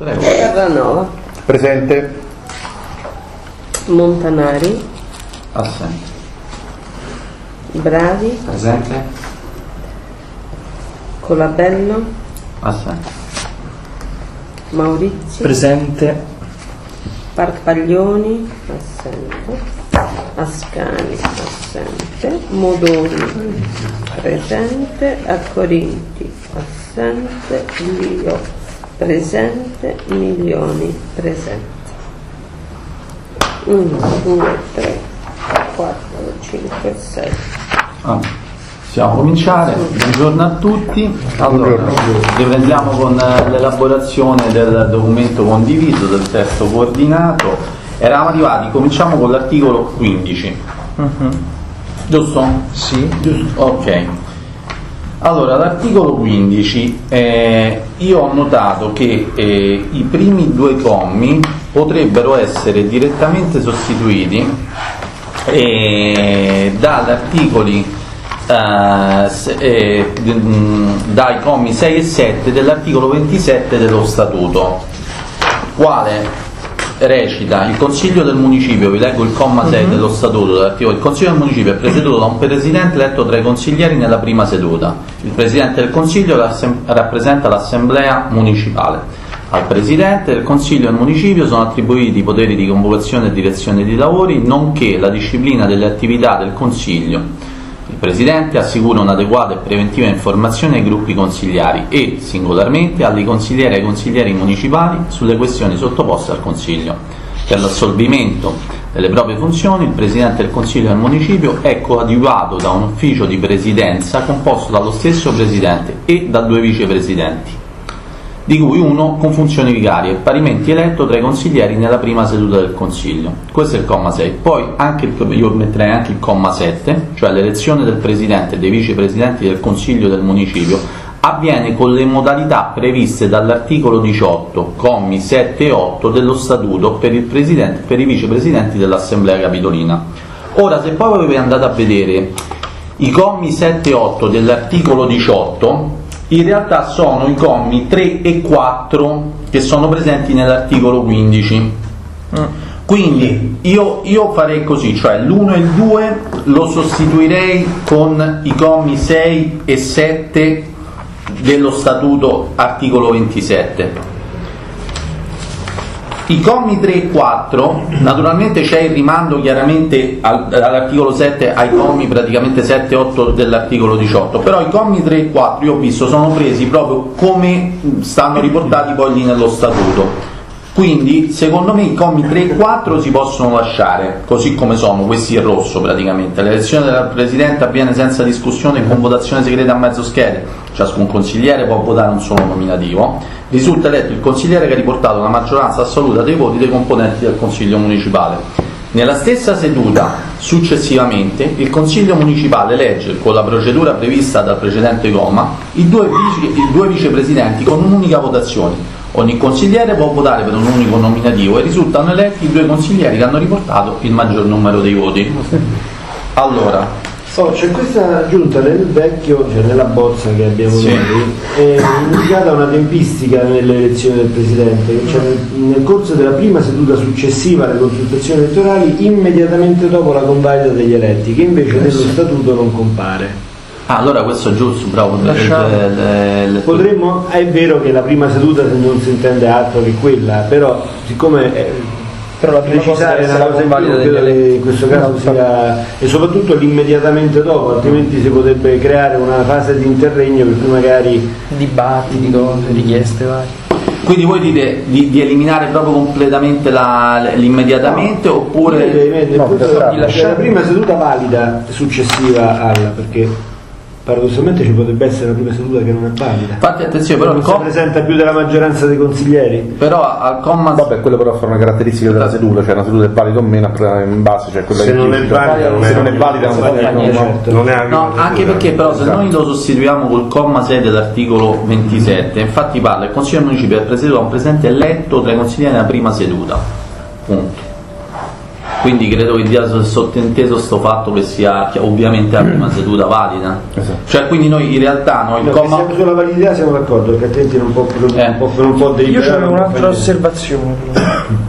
Prego. Terranova, Presente. Montanari, Assente. Bravi, Presente? Colabello, Assente. Maurizio, Presente. Parpaglioni, assente, Ascani, assente, Modoni, presente, Accorinti, assente, Lio, presente, Milioni, presente. 1, 2, 3, 4, 5, 6. Ah, possiamo cominciare. Buongiorno a tutti. Allora, riprendiamo con eh, l'elaborazione del documento condiviso, del testo coordinato. Eravamo arrivati, cominciamo con l'articolo 15. Giusto? Sì. Giusto, ok. Allora, l'articolo 15, eh, io ho notato che eh, i primi due commi potrebbero essere direttamente sostituiti eh, eh, eh, dai commi 6 e 7 dell'articolo 27 dello statuto. Quale recita il consiglio del municipio vi leggo il comma 6 dello statuto dell'articolo il consiglio del municipio è presieduto da un presidente eletto tra i consiglieri nella prima seduta. Il presidente del consiglio rassem- rappresenta l'assemblea municipale. Al Presidente del Consiglio del Municipio sono attribuiti i poteri di convocazione e direzione di lavori, nonché la disciplina delle attività del Consiglio. Presidente assicura un'adeguata e preventiva informazione ai gruppi consigliari e, singolarmente, alle consigliere e ai consiglieri municipali sulle questioni sottoposte al Consiglio. Per l'assolvimento delle proprie funzioni, il Presidente del Consiglio del Municipio è coadiuvato da un ufficio di presidenza composto dallo stesso Presidente e da due vicepresidenti di cui uno con funzioni vicarie, parimenti eletto tra i consiglieri nella prima seduta del Consiglio. Questo è il comma 6. Poi anche io metterei anche il comma 7, cioè l'elezione del Presidente e dei vicepresidenti del Consiglio del Municipio avviene con le modalità previste dall'articolo 18, commi 7 e 8 dello Statuto per per i vicepresidenti dell'Assemblea Capitolina. Ora, se poi voi andate a vedere i commi 7 e 8 dell'articolo 18, in realtà sono i commi 3 e 4 che sono presenti nell'articolo 15. Quindi io, io farei così, cioè l'1 e il 2 lo sostituirei con i commi 6 e 7 dello statuto articolo 27. I commi 3 e 4, naturalmente c'è il rimando chiaramente al- all'articolo 7 ai commi praticamente 7 e 8 dell'articolo 18, però i commi 3 e 4 io ho visto sono presi proprio come stanno riportati poi lì nello statuto. Quindi secondo me i commi 3 e 4 si possono lasciare così come sono, questi in rosso praticamente. L'elezione del Presidente avviene senza discussione con votazione segreta a mezzo schede, ciascun consigliere può votare un solo nominativo. Risulta eletto il consigliere che ha riportato la maggioranza assoluta dei voti dei componenti del Consiglio Municipale. Nella stessa seduta, successivamente, il Consiglio Municipale elegge, con la procedura prevista dal precedente comma, i due, vice- i due vicepresidenti con un'unica votazione. Ogni consigliere può votare per un unico nominativo e risultano eletti i due consiglieri che hanno riportato il maggior numero dei voti. Allora, Oh, c'è questa aggiunta nel vecchio, cioè nella bozza che abbiamo Sì. noi, è indicata una tempistica nell'elezione del Presidente, cioè nel, nel corso della prima seduta successiva alle consultazioni elettorali, immediatamente dopo la convalida degli eletti, che invece nello statuto non compare. Ah, allora questo è giusto, bravo. Le- le- le- Potremmo, è vero che la prima seduta non si intende altro che quella, però siccome eh, Però la prima cosa precisare deve una cosa in più credo che in questo caso No, sia e soprattutto l'immediatamente dopo, altrimenti si potrebbe creare una fase di interregno per cui magari Dibattiti, cose, richieste varie. Quindi voi dite di, di eliminare proprio completamente la- l'immediatamente oppure... no, di lasciare- lasciare la prima seduta valida successiva alla perché paradossalmente ci potrebbe essere una prima seduta che non è valida. Infatti attenzione, però, il non si com- presenta più della maggioranza dei consiglieri. però al comma... Vabbè, quello però fa una caratteristica della seduta, cioè una seduta è valida o meno in base, cioè quella Se che non è valida, non se non è valida non valida, fa no, niente. certo. Non è No, anche perché però se Esatto. noi lo sostituiamo col comma 6 dell'articolo 27, infatti parla il Consiglio municipale è presieduto da un presidente eletto tra i consiglieri nella prima seduta. Punto. Quindi credo che dia sottinteso sto fatto che sia che ovviamente la prima seduta valida. Esatto. Cioè quindi noi in realtà noi il No, comma siamo sulla validità siamo d'accordo, perché altrimenti non può, non Eh. può, non può Io c'avevo un'altra osservazione.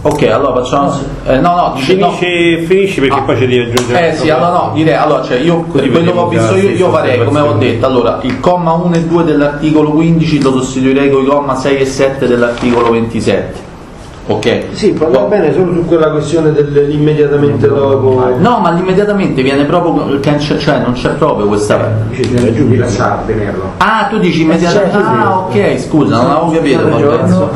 Ok, allora facciamo eh, no, no, dice no. Finisci, finisci perché Ah. poi ci devi aggiungere Eh sì, allora no, direi, allora cioè io quello che ho visto io, io farei come ho detto, allora il comma 1 e 2 dell'articolo 15 lo sostituirei con i comma 6 e 7 dell'articolo 27. Ok? Sì, Boh. bene solo su quella questione dell'immediatamente dopo. No, ma immediatamente viene proprio c'è- cioè non c'è proprio questa Dice, tiene giù, Di lasciare tenerlo. Ah, tu dici immediatamente. certo. Ah, ok, scusa, non avevo capito.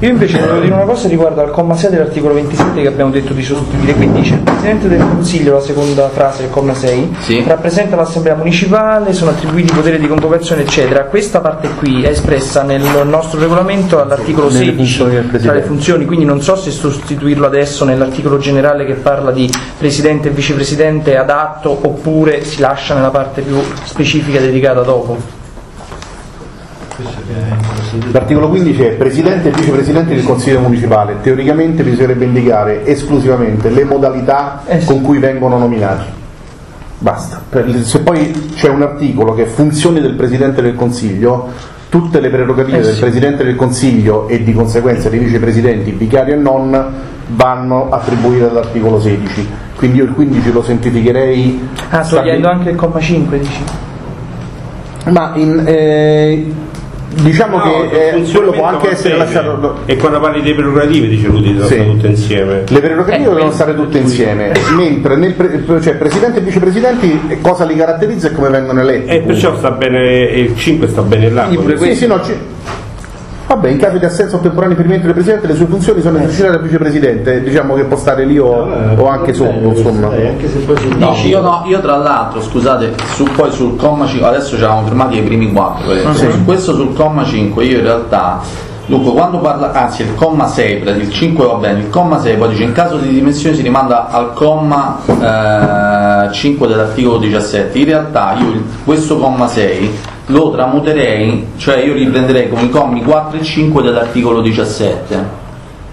Io invece volevo dire una cosa riguardo al comma 6 dell'articolo 27 che abbiamo detto di sostituire, quindi dice il Presidente del Consiglio, la seconda frase del comma 6, Sì. rappresenta l'Assemblea Municipale, sono attribuiti i poteri di convocazione eccetera. Questa parte qui è espressa nel nostro regolamento all'articolo Nelle 16 funzioni del tra le funzioni, quindi non so se sostituirlo adesso nell'articolo generale che parla di Presidente e Vicepresidente adatto oppure si lascia nella parte più specifica dedicata dopo. L'articolo 15 è Presidente e Vicepresidente del Consiglio Municipale. Teoricamente bisognerebbe indicare esclusivamente le modalità Eh con cui vengono nominati. Basta. Se poi c'è un articolo che è funzioni del Presidente del Consiglio, tutte le prerogative Eh del. Presidente del Consiglio e di conseguenza dei vicepresidenti, vicari e non, vanno attribuite dall'articolo 16. Quindi io il 15 lo semplificherei. Ah, togliendo anche il comma 5 dici? Ma in, eh, diciamo No, che eh, quello può anche essere lasciato. E quando parli dei prerogative dice lui di Sì. tutte insieme. Le prerogative Eh, devono stare tutte insieme, mentre nel pre- cioè, presidente e vicepresidenti eh, cosa li caratterizza e come vengono eletti. E perciò sta bene, il 5 sta bene là. Sì, sì, no, Vabbè, in caso di assenza o temporaneo riferimento del presidente, le sue funzioni sono esercitate dal vicepresidente, diciamo che può stare lì o, Eh, o anche sotto, insomma. si No, io no, io tra l'altro, scusate, su, poi sul comma 5, adesso ci eravamo fermati ai primi 4, su questo sul comma 5 io in realtà, dunque quando parla, anzi il comma 6, per- il 5 va bene, il comma 6 poi dice in caso di dimensione si rimanda al comma eh, 5 dell'articolo 17, in realtà io questo comma 6 lo tramuterei, cioè io riprenderei come i commi 4 e 5 dell'articolo 17.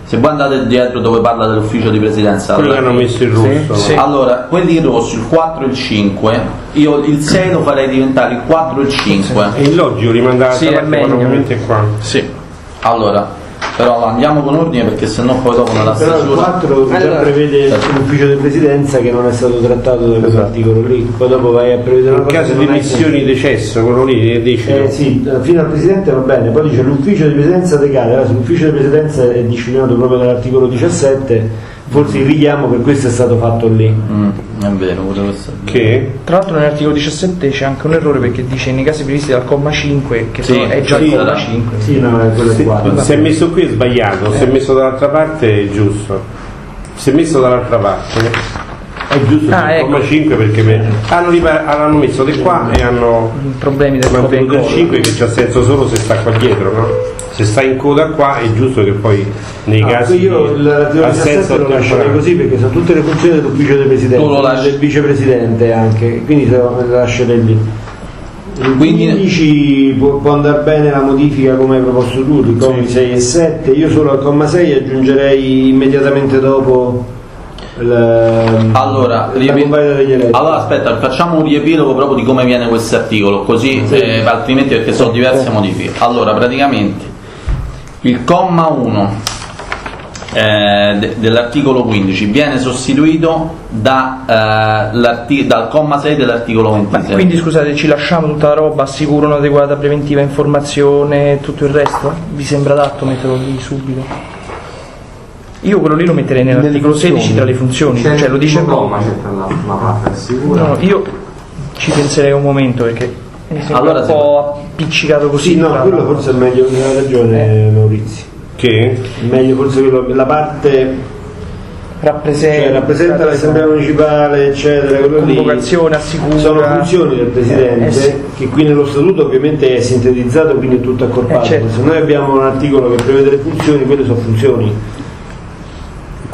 Se voi andate dietro dove parla dell'ufficio di presidenza, Quello che allora- hanno messo il rosso. Sì. allora, quelli in rosso, il 4 e il 5, io il 6 lo farei diventare il 4 e il 5. È illogico rimandare Sì, l'altra è parte quando meglio. mi mette qua. Sì. Allora, però andiamo con ordine perché sennò poi dopo nella Però il stesura. 4 già Allora. prevede l'ufficio di presidenza che non è stato trattato da quell'articolo lì, poi dopo vai a prevedere In caso di missioni di decesso, quello lì dici. Eh sì, fino al presidente va bene, poi dice l'ufficio di presidenza decade, allora se l'ufficio di presidenza è disciplinato proprio dall'articolo 17, forse il richiamo per questo è stato fatto lì. Mm, è vero, pure questo. è vero. Che? Tra l'altro nell'articolo 17 c'è anche un errore perché dice nei casi previsti dal comma 5 che Sì, è già sì, il comma sarà. 5. Sì, no, è quello è qua. Se è messo qui è sbagliato, se è messo dall'altra parte è giusto. Se è messo dall'altra parte è giusto Ah, ecco. comma 5 perché me- hanno, ripa- hanno messo di qua e hanno Problemi del copia e mantenuto il incolla. 5 che c'ha senso solo se sta qua dietro, no? Se sta in coda qua è giusto che poi nei Ah, casi io di l'articolo 17 assenza lo lascerei così perché sono tutte le funzioni dell'ufficio del Tu lo presidente, lasci. del vicepresidente anche, quindi se lo lascerei lì. Il Quindi- 15 può, può andare bene la modifica come hai proposto tu, i commi 6 e 7, io solo al comma 6 aggiungerei immediatamente dopo la, Allora, la riepi- allora aspetta, facciamo un riepilogo proprio di come viene questo articolo, così eh, altrimenti perché sono diverse modifiche. Allora, praticamente il comma 1 eh, de- dell'articolo 15 viene sostituito da, eh, dal comma 6 dell'articolo Ma 26. quindi scusate, ci lasciamo tutta la roba, assicuro un'adeguata preventiva informazione e tutto il resto? Vi sembra adatto metterlo lì subito? Io quello lì lo metterei nell'articolo Nelle funzioni. 16 tra le funzioni, C'è cioè lo dice il comma. No, no, io ci penserei un momento perché mi sembra Allora, un po' appiccicato così. Sì, no, tra- quello forse è meglio, ha ragione Maurizio. Che? È meglio forse quello, la parte rappresenta, che rappresenta l'assemblea municipale, eccetera, quello lì. convocazione, assicura. Sono funzioni del Presidente Eh, sì. che qui nello statuto ovviamente è sintetizzato, quindi è tutto accorpato. Eh, certo. Se noi abbiamo un articolo che prevede le funzioni, quelle sono funzioni.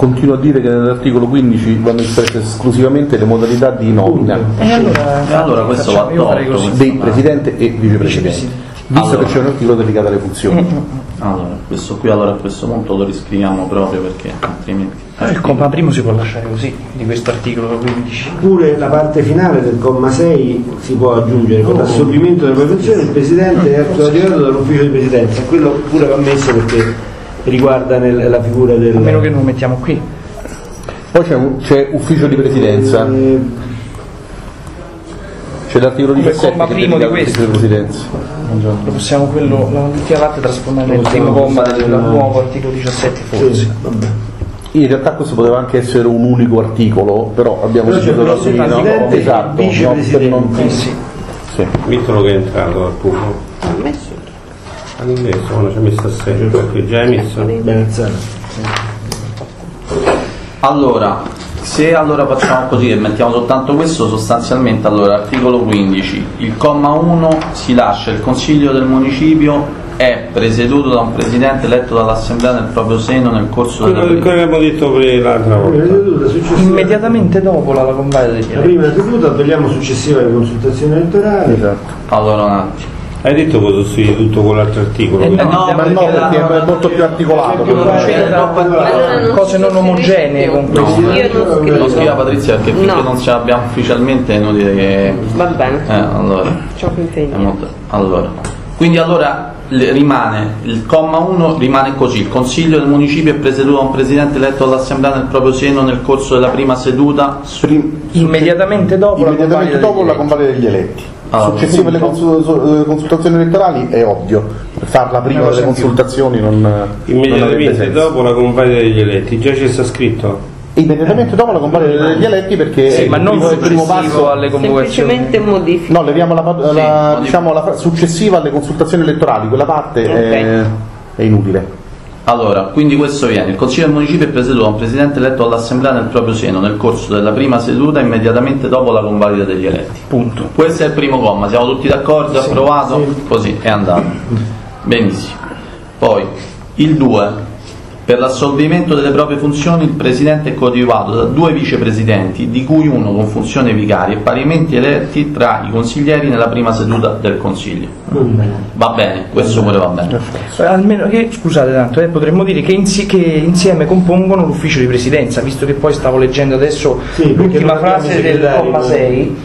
Continuo a dire che nell'articolo 15 vanno espresse esclusivamente le modalità di nomina E allora, E allora questo va tolto, del presidente e vicepresidente. Visto Allora. che c'è un articolo dedicato alle funzioni. Allora, questo qui allora a questo punto lo riscriviamo proprio perché altrimenti... Il comma primo si può lasciare così, di questo articolo 15. Pure la parte finale del comma 6 si può aggiungere con l'assolvimento delle proprie funzioni il Presidente è autorizzato dall'ufficio di Presidenza, quello pure va messo perché riguarda nel- la figura del... A meno che non lo mettiamo qui. Poi c'è, un- c'è ufficio di presidenza, Eh, c'è l'articolo Come 17 comma primo di di presidenza. Lo possiamo quello, l'ultima parte trasformare nel primo comma del la- nuovo articolo 17 forse. sì, vabbè. In realtà questo poteva anche essere un unico articolo, però abbiamo Presidente e il esatto, no, non- Eh sì. sì. Vittolo che è entrato al pubblico. All'inglese, quando ci ha messo a serio, perché già hai messo. Benazzano. Allora, se allora facciamo così e mettiamo soltanto questo, sostanzialmente allora articolo 15, il comma 1 si lascia il consiglio del municipio è presieduto da un presidente eletto dall'assemblea nel proprio seno nel corso Quello della che abbiamo detto prima l'altra Prima volta. Immediatamente dopo la, la convalida degli La prima seduta togliamo successiva alle consultazioni elettorali. Esatto. Allora un attimo. Hai detto che sostitui tutto con l'altro articolo? Eh, quindi- no, Ma no, perché è molto più articolato. Più non cose non omogenee con No, questi. Io non scrivo. scriva Patrizia perché finché No. non ce l'abbiamo ufficialmente è inutile che... Va bene, Eh, allora... È impegno. molto- Allora, quindi allora rimane il comma 1 rimane così: il consiglio del municipio è presieduto da un presidente eletto dall'assemblea nel proprio seno nel corso della prima seduta. Prim- Immediatamente dopo la Immediatamente la eletti. convalida degli eletti. Allora, Successive alle consul- eh, consultazioni elettorali è ovvio, farla prima delle consultazioni non, non Immediatamente senso. dopo la convalida degli eletti, già ci sta scritto. Immediatamente dopo la convalida degli eletti perché Sì, è ma non il primo successivo passo. alle convocazioni. Semplicemente modifica. No, leviamo la, la- Sì, diciamo, la successiva alle consultazioni elettorali, quella parte è, è inutile. Allora, quindi questo viene: il consiglio del municipio è presieduto da un presidente eletto dall'assemblea nel proprio seno nel corso della prima seduta immediatamente dopo la convalida degli eletti. Punto. Questo è il primo comma, siamo tutti d'accordo? Approvato? Così è andato. Benissimo. Poi il 2. Per l'assolvimento delle proprie funzioni il Presidente è coadiuvato da due vicepresidenti, di cui uno con funzione vicaria, parimenti eletti tra i consiglieri nella prima seduta del Consiglio. Va bene, questo pure va bene. Eh, Almeno che, scusate tanto, eh, potremmo dire che, insi- che insieme compongono l'ufficio di presidenza, visto che poi stavo leggendo adesso Sì, l'ultima frase del comma no? 6, mm,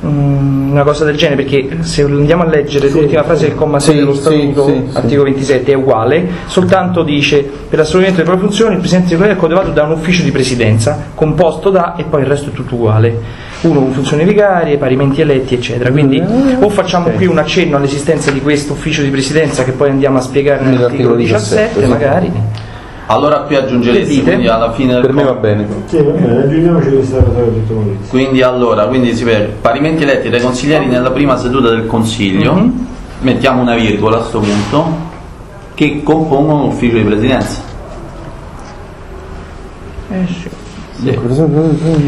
una cosa del genere, perché se andiamo a leggere Sì, l'ultima frase del comma 6 Sì, dello statuto, sì, articolo 27, è uguale, soltanto dice per l'assolvimento delle proprie funzioni il Presidente Consiglio è coadiuvato da un ufficio di presidenza composto da e poi il resto è tutto uguale. Uno con funzioni vicarie, parimenti eletti, eccetera. Quindi o facciamo qui un accenno all'esistenza di questo ufficio di presidenza che poi andiamo a spiegare nell'articolo 17, sì. magari. Allora qui aggiungeresti dite? quindi alla fine del Per me va bene. Sì, va bene, aggiungiamoci questa cosa che ha detto Maurizio. Quindi allora, quindi si vede parimenti eletti dai consiglieri nella prima seduta del Consiglio, Mhm. mettiamo una virgola a questo punto, che compongono l'ufficio di presidenza. Eh sì. Sì.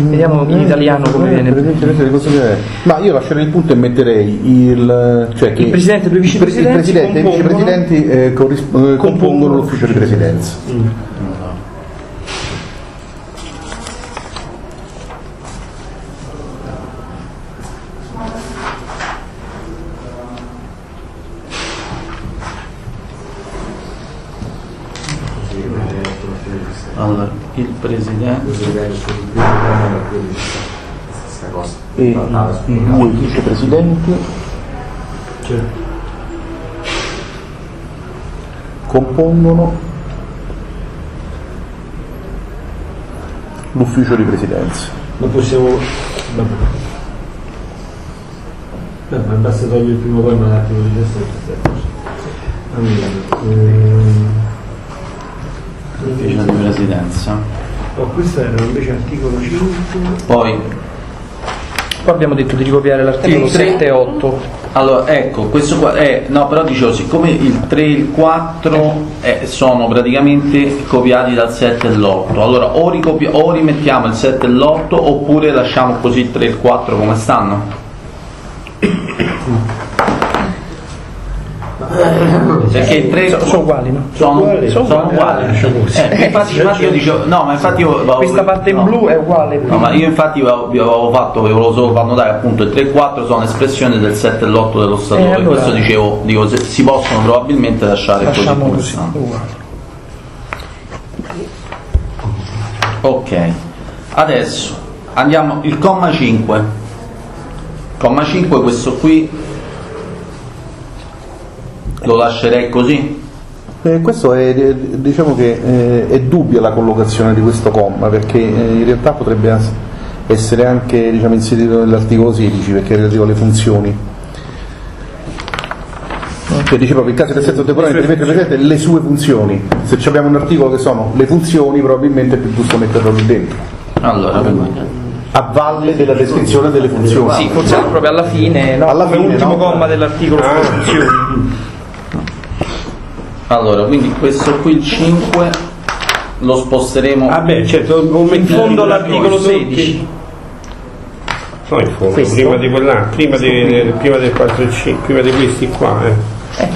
Vediamo in italiano come viene. Ma io lascerei il punto e metterei il, cioè Il presidente e il pre- il vicepresidenti presidente e i vicepresidenti eh, corris- eh, compongono l'ufficio di presidenza. Allora, il presidente Stessa cosa. I due vicepresidenti Cioè, compongono l'ufficio di presidenza. ma possiamo... Vabbè. Vabbè, basta togliere il primo comma dall'articolo 17. Allora, ehm, l'ufficio di presidenza. oh, questo era invece articolo 5. Poi, Qua abbiamo detto di ricopiare l'articolo Tre. 7 e 8. allora, ecco, questo qua, eh, no, però dicevo, siccome il 3 e il 4 eh, sono praticamente copiati dal 7 e l'8, allora o, ricopi- o rimettiamo il 7 e l'8 oppure lasciamo così il 3 e il 4 come stanno. Perché il tre Sono, sono uguali, no? sono, uguali, sono sono uguali. Eh, infatti, infatti io dicevo, no, ma infatti io avevo- Questa parte in no. blu è uguale. No, ma io infatti vi avevo, fatto, vi volevo solo far notare appunto il 3 e il 4 sono espressioni del 7 e l'8 dello Statuto. Eh, e allora- questo dicevo, dico, se- si possono probabilmente lasciare Lasciamo così come così. Ok, adesso andiamo il comma 5. Comma 5, questo qui lo lascerei così. Eh, questo è, diciamo che eh, è dubbia la collocazione di questo comma perché eh, in realtà potrebbe essere anche diciamo, inserito nell'articolo 16 perché è relativo alle funzioni. Che dice proprio in caso di assenza temporale deve mettere presente le sue funzioni. Se ci abbiamo un articolo che sono le funzioni, probabilmente è più giusto metterlo lì dentro. Allora, A valle della descrizione delle funzioni. Sì, forse proprio alla fine, no? Alla fine, ultimo no? comma dell'articolo sulle funzioni. Allora, quindi questo qui il 5 lo sposteremo. Ah beh, certo, non In fondo la- all'articolo sotto- 16. No, in fondo, Questo? prima di quella, prima, di, prima del 4 e 5, prima di questi qua, eh.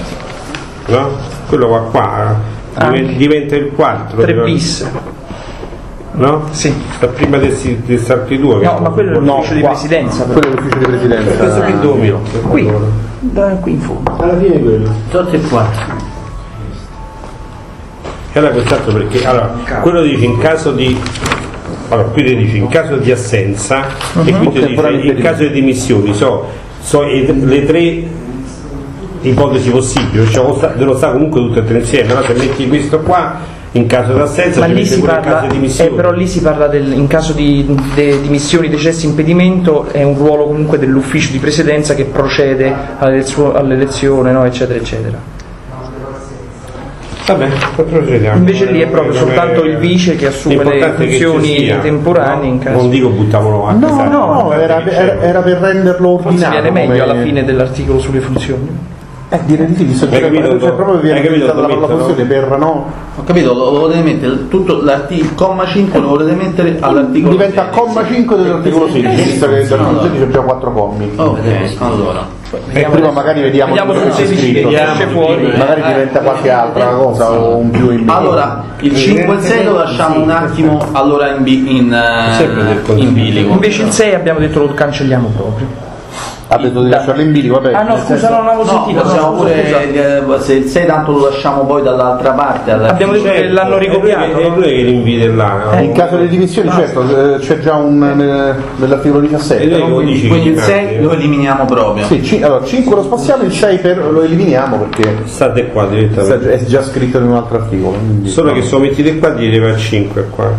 No? Quello qua qua Ah. diven- diventa il 4. 3 bis. No? Sì. Sta prima del, del Sarpi 2. No, ma quello è No, l'ufficio di qua. presidenza. però. Quello è l'ufficio di presidenza. Questo qui dove? Qui, da qui in fondo. Alla fine quello. 8 e 4. E allora quest'altro perché allora, quello dice in caso di allora qui ti dice in caso di assenza e qui ti dice in caso di dimissioni so, so le tre ipotesi possibili cioè o sta- comunque tutte e tre insieme no? se metti questo qua in caso di assenza Ma lì si in parla, caso di eh, dimissioni però lì si parla del, in caso di de- dimissioni, decessi, impedimento, è un ruolo comunque dell'ufficio di presidenza che procede all'elezio- all'elezione, no? eccetera, eccetera. Vabbè procediamo Invece lì è proprio soltanto il vice che assume le funzioni temporanee in caso. non dico buttavolo a No, no, no, era, era- era per renderlo Forse ordinato. viene meglio come- alla fine dell'articolo sulle funzioni. Eh, direi di sì, visto che capito, cioè, proprio viene capito, la, la Dometto, funzione per no? Ho capito, lo, volete mettere tutto il comma 5 lo volete mettere all'articolo Diventa 16. comma 5 dell'articolo 16, visto che dall'articolo 16 c'è già 4 commi. Ok, allora. E prima magari vediamo, Vediamo dove 16 scritto. esce fuori. Magari diventa qualche altra cosa o un più in meno. Allora, il 5 e il 6 lo lasciamo un attimo allora in, in, eh, in bilico. Invece il 6 abbiamo detto lo cancelliamo proprio. Ha detto di lasciarlo in bilico, vabbè. Ah no, scusa, non avevo No, sentito. possiamo no, pure, scusa. eh, se il 6 tanto lo lasciamo poi dall'altra parte. alla Abbiamo detto che l'hanno ricopiato. è lui che rinvide là no? In caso di dimissioni, certo, eh, c'è già un eh, nell'articolo 17. E lei no? lo Quindi- Quindi il che 6 cambia. lo eliminiamo proprio. Sì, ci- allora 5 lo spostiamo, il 6 per, lo eliminiamo perché state qua direttamente è già scritto in un altro articolo. solo che se lo mettete qua ti arriva a 5 qua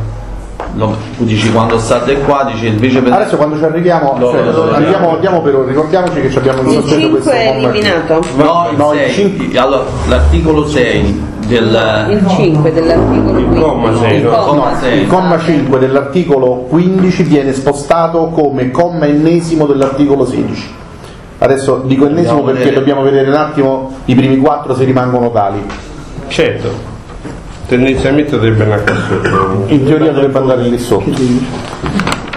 Lo- tu dici quando state qua, dici il vicepresidente. Adesso quando ci arriviamo, Lo- cioè, lo- lo- andiamo, andiamo per ricordiamoci che ci abbiamo Il sospeso questo 5 è eliminato. No, il No, il 6. cinque- Allora, l'articolo 6 del Il 5 dell'articolo Il 15. comma sei, Il no? comma Comma sei. Il comma 5 dell'articolo 15 viene spostato come comma ennesimo dell'articolo 16. Adesso dico ennesimo Dobbiamo perché vedere. dobbiamo vedere un attimo i primi quattro se rimangono tali. certo tendenzialmente dovrebbe andare qua sotto In teoria dovrebbe andare lì sotto.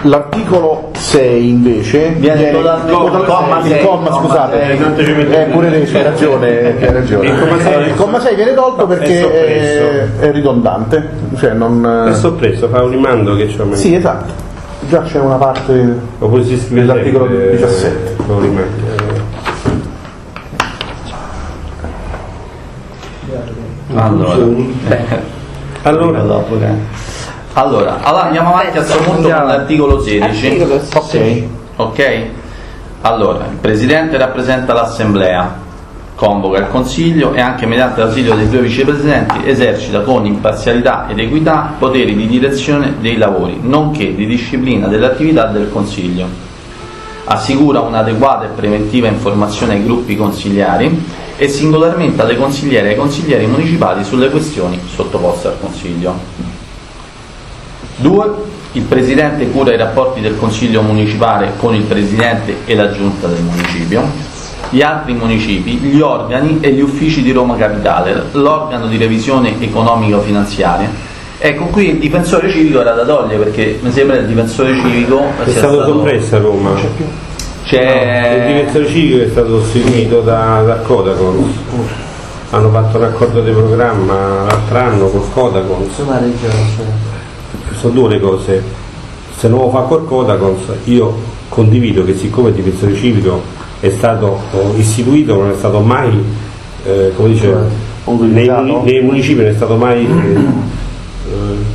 L'articolo 6 invece Viene total- comma il comma, scusate, ci metti eh, pure lei c'hai ragione, hai ragione. Il comma sei- Allora, il comma 6 viene tolto perché soppresso. è, è ridondante, cioè non è soppresso fa un rimando che c'ho Sì, esatto. Già c'è una parte sempre, 17. eh, lo rimando Allora, allora allora, allora andiamo avanti a questo punto con l'articolo 16. Articolo 16. Ok? Allora, il Presidente rappresenta l'Assemblea, convoca il Consiglio e anche mediante l'ausilio dei due vicepresidenti esercita con imparzialità ed equità poteri di direzione dei lavori, nonché di disciplina dell'attività del Consiglio. Assicura un'adeguata e preventiva informazione ai gruppi consigliari e singolarmente alle consigliere e ai consiglieri municipali sulle questioni sottoposte al Consiglio. 2. Il Presidente cura i rapporti del Consiglio municipale con il Presidente e la Giunta del municipio, gli altri municipi, gli organi e gli uffici di Roma Capitale, l'organo di revisione economico-finanziaria. Ecco, qui il difensore civico era da togliere perché mi sembra il difensore civico è sia stato soppresso a Roma. Il C'è direttore civico è stato seguito da, da Codacons. Hanno fatto un accordo di programma l'altro anno col Codacons. Sono due le cose. Se non lo fa col Codacons, io condivido che siccome il difensore civico è stato oh, istituito, non è stato mai, eh, come dice, nei, muni- nei municipi non è stato mai eh, eh,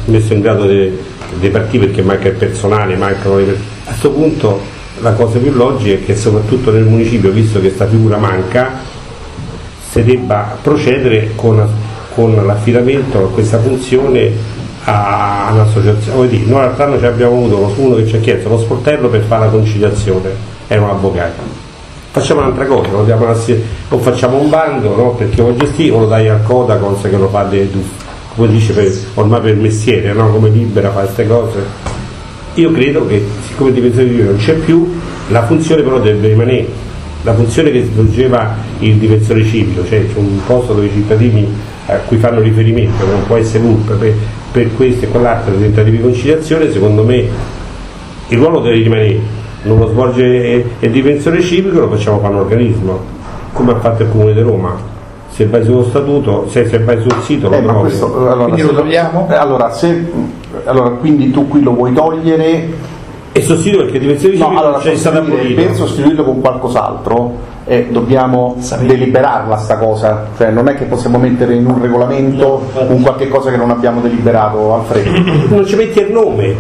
messo in grado di partire perché manca il personale, mancano le per- A questo punto la cosa più logica è che soprattutto nel municipio, visto che questa figura manca, si debba procedere con, con l'affidamento a questa funzione a un'associazione. Dire, Noi l'altro anno abbiamo avuto uno, che ci ha chiesto lo sportello per fare la conciliazione, era un avvocato. Facciamo un'altra cosa, o facciamo un bando no? perché lo gestire o lo dai al Codacons che lo fa de- du- come dice per- ormai per mestiere, no? come libera fa queste cose. Io credo che siccome il difensore di non c'è più, la funzione però deve rimanere. La funzione che svolgeva il difensore civico, cioè c'è un posto dove i cittadini a cui fanno riferimento, non può essere URP per, per questo e quell'altro, per tentativi di conciliazione, secondo me il ruolo deve rimanere, non lo svolge il difensore civico, lo facciamo fare un organismo, come ha fatto il Comune di Roma. Se vai sullo statuto, se, se vai sul sito lo Eh, trovi. questo, allora, Quindi se lo togliamo? eh, allora, se, allora, quindi tu qui lo vuoi togliere E sostituto perché difensore No, allora c'è stato sostituire- abolito. per sostituirlo con qualcos'altro eh, dobbiamo deliberarla sta cosa, cioè non è che possiamo mettere in un regolamento un qualche cosa che non abbiamo deliberato Alfredo. non ci metti il nome.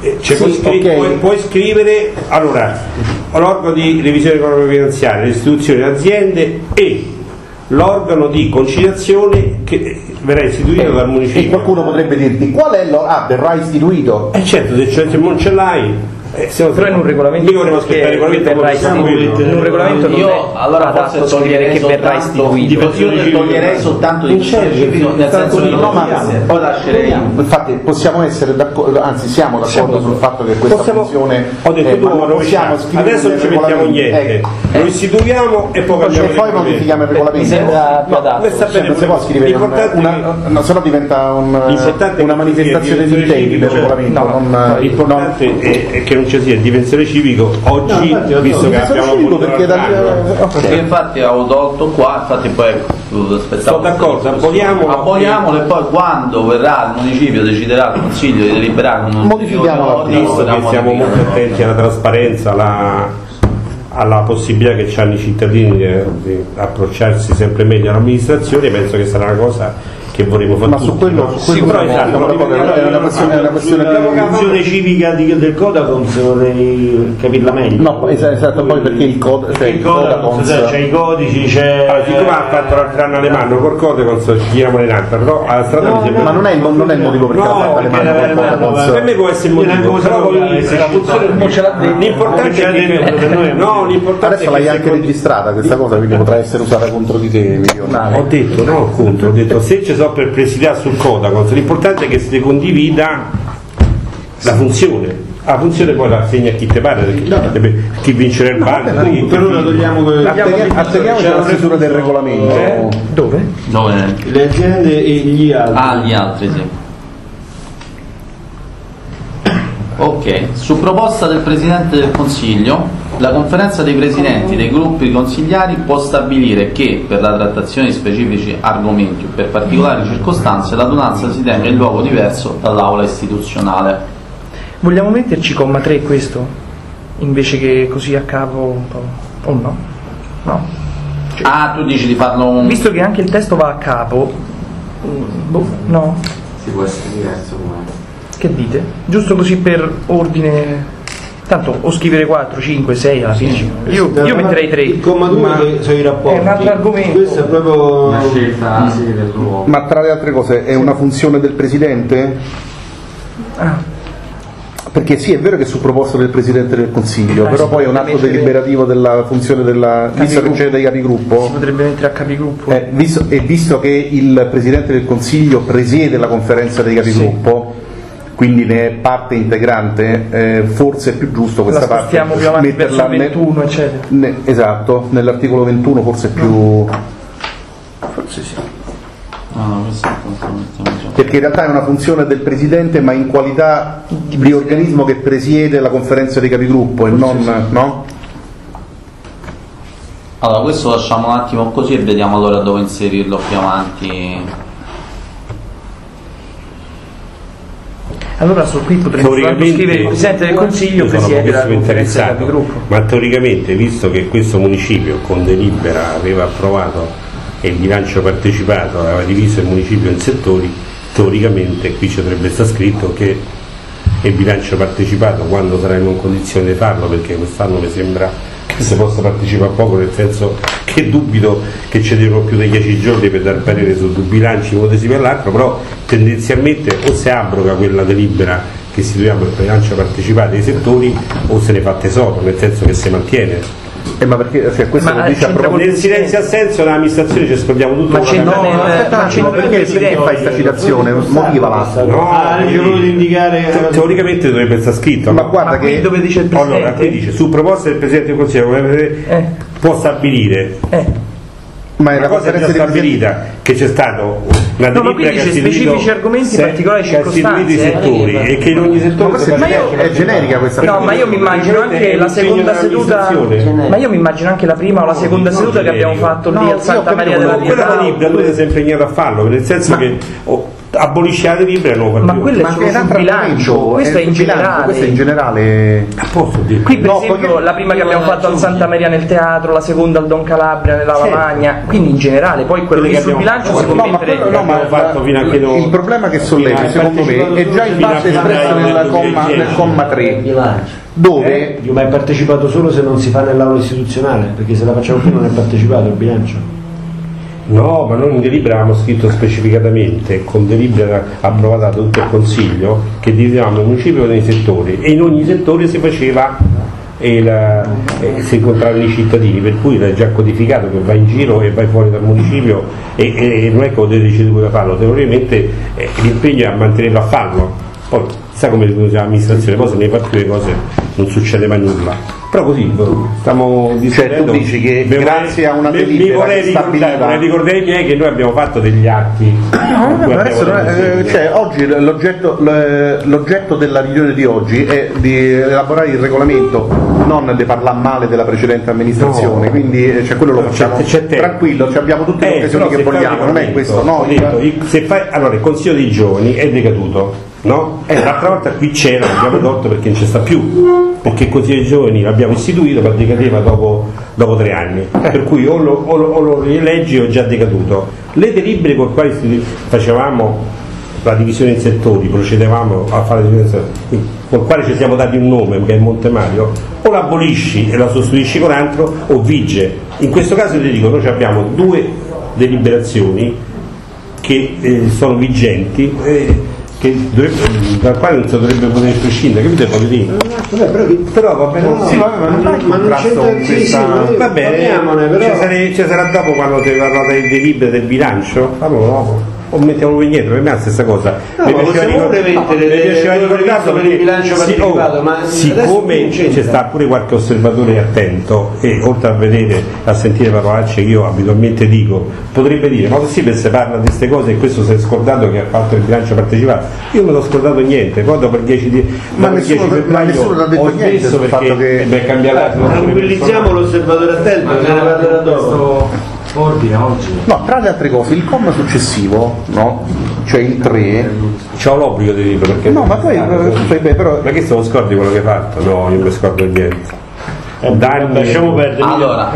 Eh, cioè, Sì, puoi, scri- ok. puoi- puoi scrivere allora l'organo di revisione economica finanziaria, le istituzioni, le aziende e l'organo di conciliazione che verrà istituito dal E municipio. qualcuno potrebbe dirti qual è lo ah, verrà istituito? Eh certo, se, se non ce l'hai, eh, se Però in un regolamento Mica volevo aspettare il regolamento siamo. In un regolamento non Io è allora forse scrivere toglierei che verrà istituito. Io ne toglierei soltanto di certo, nel senso che No, ma- poi lascerei Infatti possiamo essere d'accordo, anzi siamo d'accordo sul fatto che questa Possiamo- funzione ho detto eh, possiamo scrivere adesso non ci mettiamo niente Ecco. lo istituiamo e poi E cambiamo poi modifichiamo il regolamento. Non si può scrivere un- se no diventa un- una manifestazione di intenti del regolamento. no, non- no, l'importante è, è che non ci sia il difensore civico oggi, No, infatti, ho visto che abbiamo avuto perché da- l'altro anno. eh, ok. Perché infatti avevo tolto qua, infatti poi Sto d'accordo, aboliamolo. aboliamolo e poi quando verrà il municipio deciderà il consiglio di deliberare un Modifichiamo visto che siamo molto attenti alla trasparenza, alla, alla possibilità che hanno i cittadini di, di approcciarsi sempre meglio all'amministrazione, penso che sarà una cosa che vorremmo fare Ma su quello- no? su quello però esatto, è una questione- è una questione Sulla più- funzione civica di- del Codacons vorrei capirla meglio. No, es- esatto, poi perché il code, cioè il Codacons, Codacons- cioè, c'è i codici, c'è... Allora, siccome ha fatto l'altro anno Alemanno col Codecons ci chiamiamo le nante, però alla strada mi sembra ma non è, il- non è il motivo perché No, mani era- Codacons. per me può essere il motivo, però sapevo, la funzione non ce l'ha detto. l'importante è che no, l'importante Adesso l'hai che anche registrata questa cosa, quindi potrà essere usata contro di te. Ho detto, no, contro, ho detto se ci so per presidiare sul Codacons, l'importante è che si condivida la funzione. La funzione poi la assegna a chi te pare, perché chi vincerà il bando. chi- Per ora togliamo Atteniamoci alla stesura del regolamento. Eh? Dove? Dove? le aziende e gli altri. Ah, gli altri sì. Ok, su proposta del Presidente del Consiglio, la conferenza dei presidenti dei gruppi consigliari può stabilire che per la trattazione di specifici argomenti o per particolari circostanze l'adunanza si tenga in luogo diverso dall'aula istituzionale. Vogliamo metterci comma 3 questo? Invece che così a capo un po'. O no? No. Ah, tu dici di farlo un... Visto che anche il testo va a capo, mm, boh, no. Si può essere diverso come. Che dite? Giusto così per ordine. Tanto o scrivere 4, 5, 6 alla fine. Io, io metterei 3. Il comma 2 sono i rapporti. È un altro argomento. Questo è proprio... Una scelta sì, del luogo. Ma tra le altre cose è una funzione del Presidente? Ah, Perché sì, è vero che è su proposta del Presidente del Consiglio, Ah, però si poi è un atto mettere- deliberativo della funzione della... visto che c'è dei si capigruppo, potrebbe mettere a capigruppo. eh, visto, e visto che il Presidente del Consiglio presiede la conferenza dei capigruppo, quindi ne è parte integrante, eh, forse è più giusto la questa parte più avanti metterla il ne- 21, eccetera. ne- esatto, nell'articolo 21 forse è più... Forse sì. No, perché in realtà è una funzione del Presidente ma in qualità di organismo che presiede la conferenza dei capigruppo e non... no? Allora, questo lasciamo un attimo così e vediamo allora dove inserirlo più avanti. Allora su qui potremmo scrivere il Presidente del Consiglio, Presiede la conferenza interessato, capigruppo. ma teoricamente, visto che questo municipio con delibera aveva approvato e il bilancio partecipato aveva diviso il municipio in settori, teoricamente qui ci dovrebbe stare scritto che il bilancio partecipato quando saremo in condizione di farlo, perché quest'anno mi sembra si possa partecipare poco, nel senso che dubito che ci devono più di 10 giorni per dar parere su due bilanci, uno tesi per l'altro, però tendenzialmente o si abroga quella delibera che istituiamo il bilancio partecipato dei settori o se ne fa tesoro, nel senso che si mantiene. Eh, ma perché cioè, questo Ma lo dice a c'entra proposito Nel silenzio assenso nell'amministrazione ci scordiamo tutto Ma c'entra la- nel- No, aspetta un ma attimo, perché, il perché Presidente. fai questa citazione? Motivala. No, Ah, dice voluto indicare te- teoricamente dovrebbe essere scritto. Ma no? guarda Ma che dove dice il Presidente? Allora, qui dice, su proposta del Presidente del Consiglio, Eh, può stabilire eh. Ma è una la cosa già stabilita che c'è stato una No, ma delibera che ha specifici argomenti, se- particolari istituito i circostanze, eh. settori e che in ogni Ma settore è, Ma io- generica, è generica questa No, ma io mi immagino anche la seconda seduta. Ma io mi immagino anche la prima o la seconda seduta che abbiamo fatto lì al Santa Maria della quello- quella Pietà. delibera lui si è impegnato a farlo nel senso che oh, abolisce la delibera e non Ma quello è Ma è un bilancio, questo è in generale. Questo è in generale. Qui per No, esempio perché- la prima che abbiamo fatto al Santa Maria nel teatro, la seconda al Don Calabria nella Lavagna, quindi in generale, poi quello che sul abbiamo bilancio fatto. si può No, ma mettere quello no, ma fatto fino a che non- il problema che sollevi, secondo me, è già in parte espresso febbraio nella del comma, 2010. nel comma 3, Bilancio. dove Ma è partecipato solo se non si fa nell'aula istituzionale, perché se la facciamo qui non è partecipato il bilancio. No, ma noi in delibera avevamo scritto specificatamente, con delibera approvata da tutto il Consiglio, che dividevamo il municipio nei settori e in ogni settore si faceva e la- e si incontravano i cittadini, per cui era già codificato che vai in giro e vai fuori dal municipio e, e- e non è che potete decidere da farlo, teoricamente eh, l'impegno è a mantenerlo a farlo. Poi sa come l'amministrazione, poi se ne fa più le cose non succede mai nulla. Però così boh, stiamo Cioè, discutendo. tu dici che Mi vorrei- grazie a una mi- mi delibera vorrei che stabiliva- vorrei ricordare ai miei che noi abbiamo fatto degli atti. No, non è- eh, cioè, oggi l'oggetto, l'oggetto della riunione di oggi è di elaborare il regolamento, non di parlare male della precedente amministrazione, No. quindi eh, cioè, quello lo No, facciamo c'è- c'è tranquillo, cioè, abbiamo tutte le Eh, occasioni che vogliamo, non è questo, no? detto, il- se fai- allora il Consiglio dei Giovani è decaduto, no? Eh, l'altra volta qui c'era, l'abbiamo tolto perché non c'è sta più, perché il Consiglio dei Giovani l'abbiamo istituito ma decadeva dopo, dopo tre anni, per cui o lo, o lo- o lo rileggi o è già decaduto. Le delibere con le quali facevamo la divisione in settori, procedevamo a fare la divisione in settori, con il quale ci siamo dati un nome che è Montemario, o la abolisci e la sostituisci con altro o vige. In questo caso ti dico, noi abbiamo due deliberazioni che eh, sono vigenti, eh, dovrebbe- dal quale non si dovrebbe poter prescindere, capite? Dire? Vabbè, però, Però va bene, No, Sì, vabbè, ma non è ma non contrasto c'entra sì, questa- sì, ma io- Va bene, parliamone, però. ci, sarà dopo quando ti parlo dei delibere del bilancio? Allora dopo. O mettiamo indietro, per me è la stessa cosa. No, Mi ma piaceva pure mettere mi delle- piaceva delle ricordarlo per il bilancio sì, partecipato, oh, ma adesso siccome c'è sta pure qualche osservatore attento e oltre a vedere, a sentire parolacce che io abitualmente dico, potrebbe dire, ma così se parla di queste cose e questo si è scordato che ha fatto il bilancio partecipato. Io non ho scordato niente, poi dopo il 10 di Ma nessuno- 10 ma febbraio nessuno ti ha detto ho niente sul perché fatto che- Tranquillizziamo l'osservatore attento, se ne parlerà dopo. Ordine oggi. No, tra le altre cose, il comma successivo, no? Cioè il 3. C'ho l'obbligo di dirlo perché. No, ma però Ma che se lo scordi quello che hai fatto? No, io non mi scordo niente. Danni. Lasciamo perdere. Allora,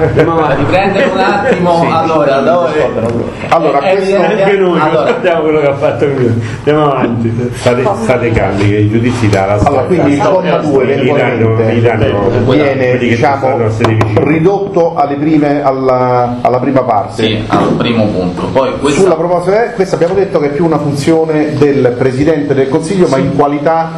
riprendere un attimo, allora, dove... Allora, è questo- evidente- Anche noi allora, guardiamo quello che ha fatto lui. Andiamo avanti. State, state calmi, che i giudizi dalla Allora, quindi il comma 2 eventualmente gli danno viene diciamo, ridotto alle prime- alla, alla prima parte. sì, al primo punto. Poi questa... Sulla proposta eh, questa abbiamo detto che è più una funzione del Presidente del Consiglio, ma in qualità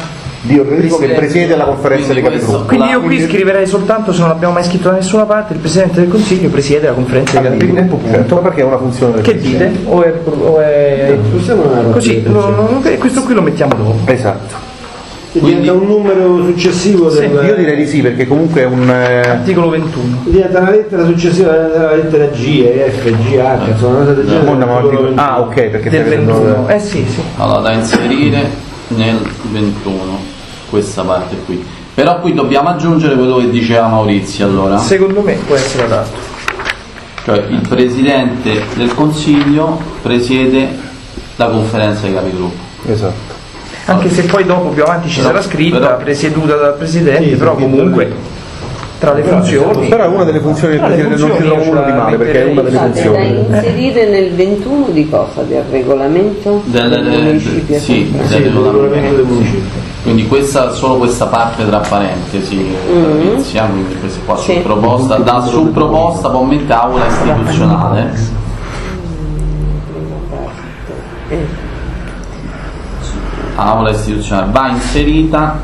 di organismo che presiede la conferenza dei Quindi capigruppo. Quindi io qui Quindi- scriverei soltanto, se non l'abbiamo mai scritto da nessuna parte, il Presidente del Consiglio presiede la conferenza dei Capigruppo, certo, perché è una funzione del Che dite? O è, o è- così? questo qui lo mettiamo dopo. Esatto. Diventa un numero successivo Sì, del, Io direi di sì, perché comunque è un... eh, Articolo 21. diventa una lettera successiva della lettera G, E, F, G, H, insomma una cosa del genere. Ah, ok, perché Del stai vedendo- 21. Eh sì, sì. Allora, da inserire nel 21, questa parte qui. Però qui dobbiamo aggiungere quello che diceva Maurizio allora. Secondo me può essere adatto. Cioè il Presidente del Consiglio presiede la conferenza dei capigruppo. Esatto. Anche se poi dopo più avanti ci Però- sarà scritta, però- presieduta dal Presidente, Sì, però comunque tra le funzioni... Però è una delle funzioni del Presidente, non ci funzioni trovo nulla di male perché è una delle Scusate, da funzioni. inserire nel 21 di cosa? Del regolamento Del- del del- municipio? sì, del regolamento del municipio. Quindi questa, solo questa parte tra parentesi Mm. Patrizia, quindi questa qua Sì. su proposta, da su proposta poi mette aula istituzionale. Aula istituzionale va inserita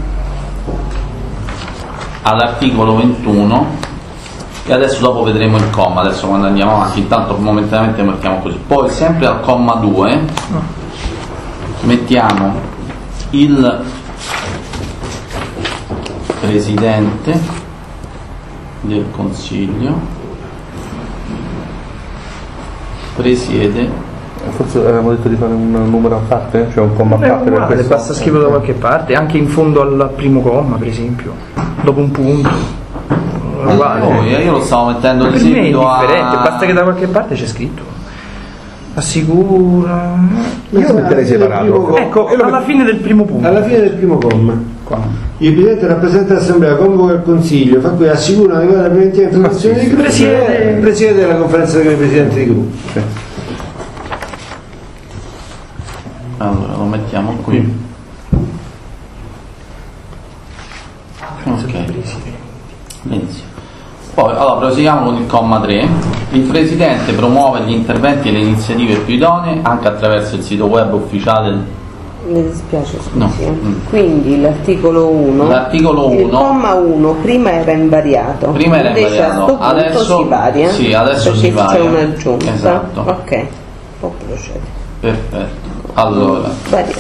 all'articolo 21 e adesso dopo vedremo il comma, adesso quando andiamo avanti, intanto momentaneamente mettiamo così. Poi sempre al comma 2 mettiamo il Presidente del Consiglio presiede Forse avevamo detto di fare un numero a parte, cioè un comma a È parte per uguale, questo. basta scriverlo da qualche parte, anche in fondo al primo comma, per esempio, dopo un punto. È uguale. Noi, eh, io lo stavo mettendo per me è seguito indifferente, a... basta che da qualche parte c'è scritto. Assicura. Io lo metterei separato. Ecco, alla fine del primo punto. Alla fine del primo comma. Il Presidente rappresenta l'Assemblea, convoca il Consiglio, fa qui assicura una adeguata preventiva informazione di gruppo Presiede- e presiede la conferenza dei presidenti di gruppo. Allora, lo mettiamo qui. Ok. Benissimo. Poi, allora, proseguiamo con il comma 3. Il Presidente promuove gli interventi e le iniziative più idonee anche attraverso il sito web ufficiale. Mi dispiace, scusi. No. eh. Mm. Quindi l'articolo 1. L'articolo Il 1. comma 1 prima era invariato. Prima era invece invariato, a sto punto adesso- si varia. sì, adesso si varia. c'è un'aggiunta. Esatto. Ok, può procedere. Perfetto. Allora, Varia.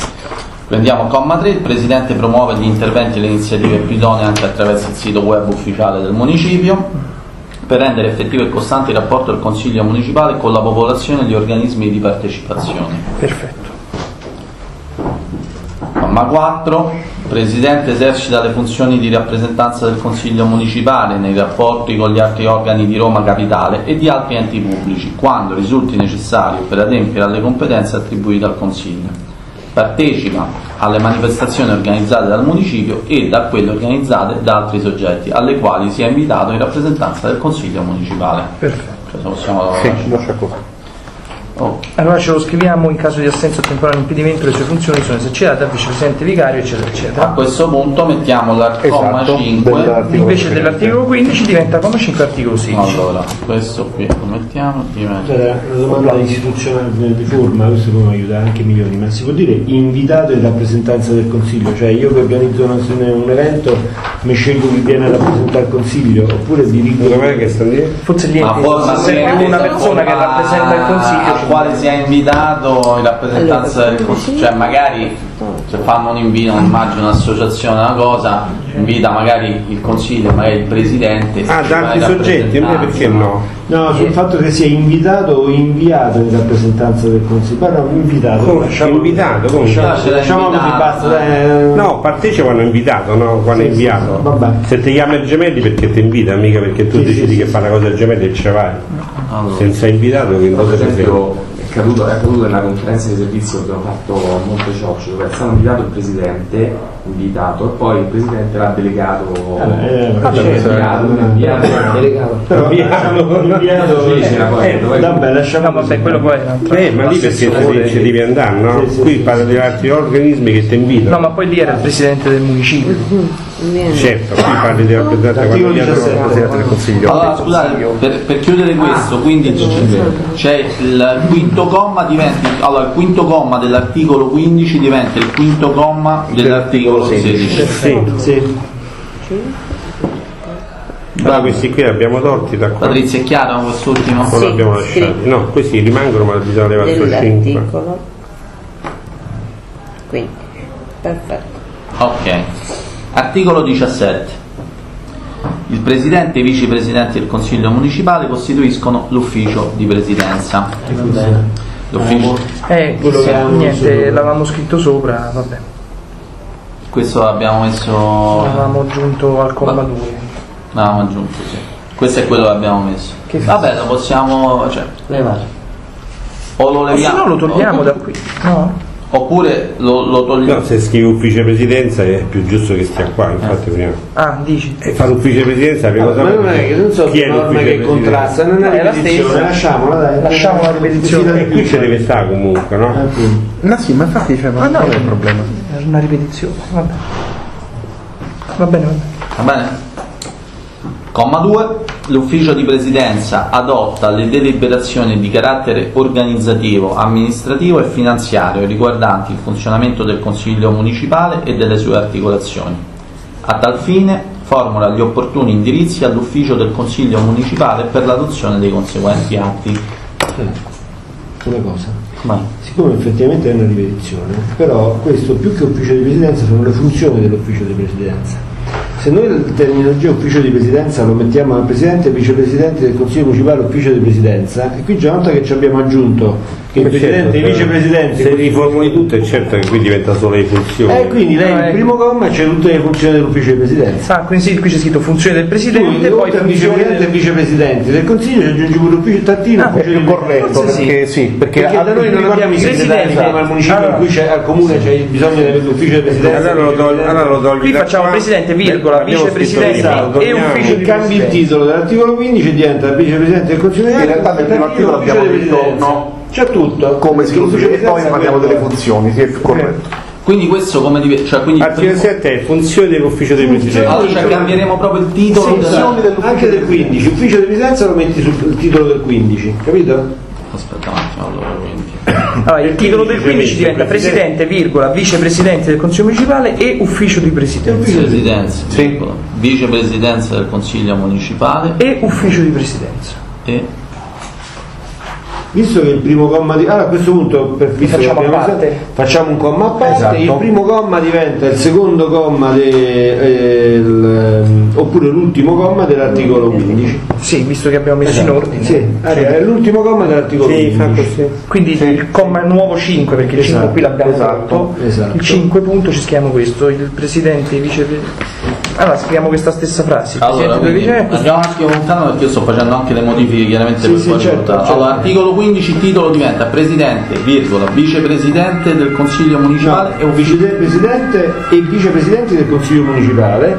prendiamo comma 3. Il Presidente promuove gli interventi e le iniziative più idonee anche attraverso il sito web ufficiale del municipio per rendere effettivo e costante il rapporto del Consiglio municipale con la popolazione e gli organismi di partecipazione. Perfetto. Comma 4. Il Presidente esercita le funzioni di rappresentanza del Consiglio municipale nei rapporti con gli altri organi di Roma Capitale e di altri enti pubblici, quando risulti necessario per adempiere alle competenze attribuite al Consiglio. Partecipa alle manifestazioni organizzate dal municipio e da quelle organizzate da altri soggetti, alle quali sia invitato in rappresentanza del Consiglio municipale. Perfetto. Cioè, possiamo... Sì, lascia così. Oh, Allora ce lo scriviamo in caso di assenza o temporaneo impedimento le sue funzioni sono esercitate dal vicepresidente vicario eccetera A eccetera. questo punto mettiamo la comma Esatto, 5. dell'articolo Invece dell'articolo 15 diventa comma 5 articolo 16. Allora, questo qui lo mettiamo prima. C'era una domanda istituzionale di forma, questo come aiuta anche milioni, ma si può dire invitato in rappresentanza del Consiglio? Cioè io che organizzo una- un evento mi scelgo chi viene a rappresentare il Consiglio oppure dirigo Dov'è che sta lì? Forse ma se se- una persona che rappresenta il consiglio quale sia invitato in rappresentanza del consiglio cioè magari se fanno un invito immagino un'associazione una cosa invita magari il consiglio magari il presidente Ah, in soggetti, a me perché no? No, sul fatto che sia invitato o inviato in rappresentanza del Consiglio. Parla un invitato. Come? lasciamo- Invitato, come? Lasciamo, Lascia lasciamo così, invitato. basta. dai. No, partecipa quando è invitato, no? Quando è Sì, sì, inviato. sì, vabbè. Se ti chiama il gemelli perché ti invita, mica perché tu Sì, decidi sì, che sì, fa una cosa al gemelli e ce vai. Allora, Senza invitato che Però, cosa ti è accaduto, è accaduto nella conferenza di servizio che abbiamo fatto a Monte Cioccio dove è stato invitato il presidente invitato e poi il presidente l'ha delegato Eh, certo. inviato, inviato, inviato. Eh, vabbè, lasciamo così. quello poi è un'altra- Eh, ma lì perché ci, devi andare, no? Qui parla di altri organismi che ti invitano. No, ma poi lì era il presidente del municipio. Certo, qui parli di rappresentante quando chiamano- 17. Presidente del Consiglio. allora, scusate, per, per chiudere questo, quindi c'è, il quinto comma diventa allora il quinto comma dell'articolo 15 diventa il quinto comma dell'articolo 16. Sì, Sì. allora questi qui li abbiamo tolti da qua. Patrizia è chiaro quest'ultimo? Sì, l'abbiamo lasciati. sì. No, questi rimangono ma bisogna levare solo 5. Dell'articolo. Quindi, perfetto. Ok. Articolo 17. Il Presidente e i Vicepresidenti del Consiglio Municipale costituiscono l'ufficio di presidenza. L'ufficio, Eh, Quello che avevamo messo niente, l'avevamo scritto sopra, vabbè. questo l'abbiamo messo... L'avevamo aggiunto al comma Va- 2. L'avevamo aggiunto, sì. Questo è quello che abbiamo messo. Che Vabbè, lo possiamo. Cioè, o lo O se leviamo. no lo togliamo da qui. No? Oppure lo, lo togliamo. No, se scrivi ufficio presidenza è più giusto che stia qua, infatti prima. Ah, dici. E fare ufficio presidenza la prima cosa ma non è che non so chi è l'ufficio che presidenza? contrastano, non No, è è la ripetizione, stessa. lasciamola dai. Lasciamo la ripetizione. E qui ci deve stare comunque, no? Appunto. No, sì, ma infatti cioè, ma Ah, no, qual è il problema? È una ripetizione. Vabbè. Va bene, va bene. Va bene? Comma 2. L'ufficio di presidenza adotta le deliberazioni di carattere organizzativo, amministrativo e finanziario riguardanti il funzionamento del Consiglio municipale e delle sue articolazioni. A tal fine formula gli opportuni indirizzi all'ufficio del Consiglio municipale per l'adozione dei conseguenti atti. Una cosa. Vai. Siccome effettivamente è una ripetizione, però questo più che ufficio di presidenza sono le funzioni dell'ufficio di presidenza. Se noi la terminologia ufficio di presidenza lo mettiamo al presidente e vicepresidente del Consiglio Municipale ufficio di presidenza, e qui già una volta che ci abbiamo aggiunto che il presidente e i vicepresidenti Se riformuli tutto è certo che qui diventa solo le funzioni. e quindi lei No, nel ecco. primo comma c'è tutte le funzioni dell'ufficio di presidenza. Ah, quindi sì, qui c'è scritto funzione del Tu, presidente, poi al funzione vicepresidente e del... vicepresidente del Consiglio ci aggiungi pure ufficio tattino Ah, È più di corretto sì. perché sì, perché, Perché da noi non abbiamo i presidente. segretari come al municipio Allora. in cui c'è, al comune c'è bisogno dell'ufficio di presidenza. Allora lo togli, allora lo togli Qui facciamo qua. presidente, virgola, vicepresidente e ufficio E cambi il titolo dell'articolo 15 e diventa vicepresidente del Consiglio In realtà nel primo articolo abbiamo detto no. C'è tutto. come si l'ufficio e di poi presidenza parliamo delle funzioni, sì, è più corretto. Quindi questo come dive- cioè quindi il Articolo primo- 7 è funzione dell'ufficio dei presidenti. Allora cioè, cambieremo proprio il titolo Sì, del- esatto. anche del 15, ufficio di presidenza lo metti sul titolo del 15, capito? Aspetta un attimo, allora. Allora, il titolo del 15 diventa presidente, virgola, vicepresidente del Consiglio municipale e ufficio di presidenza. Presidenza, virgola, vicepresidenza del Consiglio municipale E ufficio di presidenza. e Visto che il primo comma di... Allora a questo punto per, visto Facciamo parte. facciamo un comma a parte, Esatto. il primo comma diventa il secondo comma de- eh, il, ehm, oppure l'ultimo comma dell'articolo 15. Sì, visto che abbiamo messo in ordine. Sì, allora, è l'ultimo comma dell'articolo Sì, fa 15. così. Quindi il comma nuovo 5, perché il 5 Esatto, qui l'abbiamo esatto, fatto, esatto. il 5 punto ci scriviamo questo, il presidente e i vicepresidenti. Allora scriviamo questa stessa frase. Allora presidente quindi, vice- andiamo un attimo lontano perché io sto facendo anche le modifiche chiaramente Sì, per sì, certo, certo. allora articolo 15 il titolo diventa presidente virgola vicepresidente del Consiglio municipale No, è un vicepresidente e vicepresidenti del Consiglio Municipale,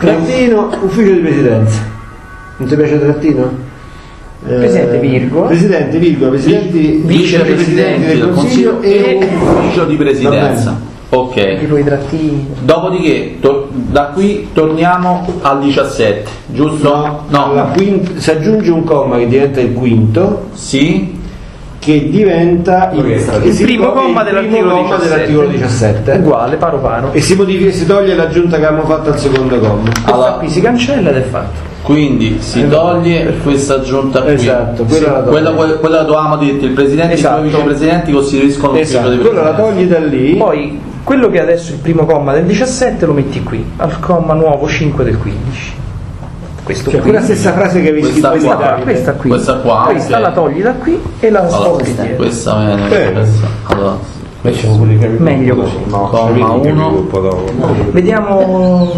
trattino, ufficio di presidenza. Non ti piace trattino? Eh, Presidente, virgola. Presidente, virgola, presidenti, vicepresidente del Consiglio e e ufficio di presidenza ok trattini. dopodiché to- da qui torniamo al 17 giusto? No, alla quint- si aggiunge un comma che diventa il quinto, sì che diventa il, Il primo comma il primo dell'articolo comma 17. dell'articolo 17 Uguale, paro paro. e si, modifica, si toglie l'aggiunta che abbiamo fatto al secondo comma. Allora- qui si cancella ed è fatto. quindi si toglie questa aggiunta qui Esatto, Sì, quella la togli. quella, quella, quella dovevamo dire il presidente e Esatto. i due vicepresidenti costituiscono Esatto, di quella la togli da lì. Poi quello che è adesso il primo comma del 17 lo metti qui, al comma nuovo 5 del 15. Questo Cioè, qui. quella stessa frase che avevi Questa scritto qua. in Davide. Questa qui. Questa qua, Questa ok. la togli da qui e la allora, sposti dietro. questa Bene. questa. allora Meglio così. comma Capitoli 1 un po' dopo. Vediamo,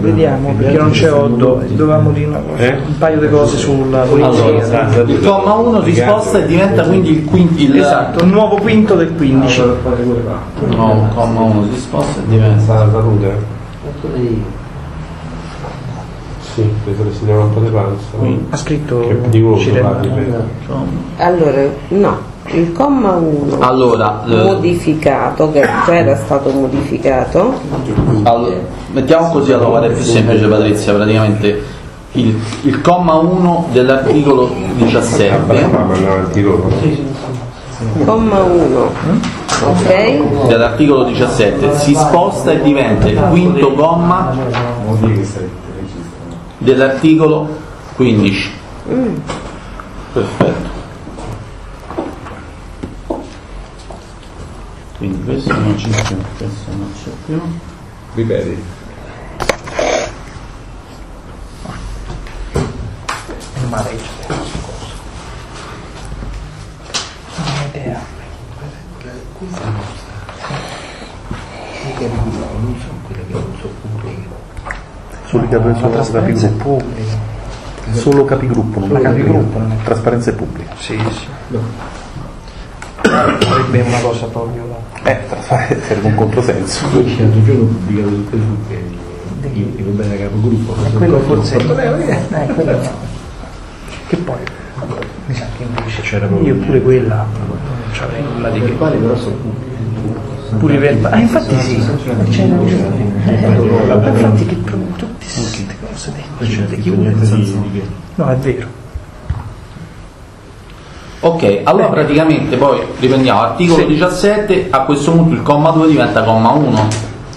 vediamo perché non c'è Oddo, dovevamo dire cosa, Eh? un paio di cose sulla allora, polizia. il comma 1 si sposta e diventa quindi il quinto il Esatto, il nuovo quinto del 15. no, comma 1 si sposta e diventa la salute? Sì, penso che si dava un po' di panza. Ha scritto. Allora, no, il comma 1 allora eh, modificato, che già era stato modificato, Allora, mettiamo così a trovare più semplice Patrizia, praticamente il, il comma 1 dell'articolo 17 Ma andava avanti loro. comma 1, ok? dell'articolo 17 si sposta e diventa il quinto comma dell'articolo 15 perfetto quindi questo non c'è più questo non c'è più Ripeti. La sulla trasparenza è pubblica. Solo capigruppo, non La capigruppo, non è- Trasparenza e pubblica. Sì, sì. Sarebbe una cosa proprio. Eh, serve un controsenso. Poi l'altro giorno pubblicato su Facebook e i problemi da capogruppo. quello forse eh, quello no. che poi mi sa che invece C'era io pure quella non c'avrei nulla di che quali però sono pure i verbali ah infatti sì c'è ragione Eh, infatti che proprio tutte queste cose chiunque no è vero Ok, allora praticamente poi riprendiamo articolo Sì. 17, a questo punto il comma 2 diventa comma 1.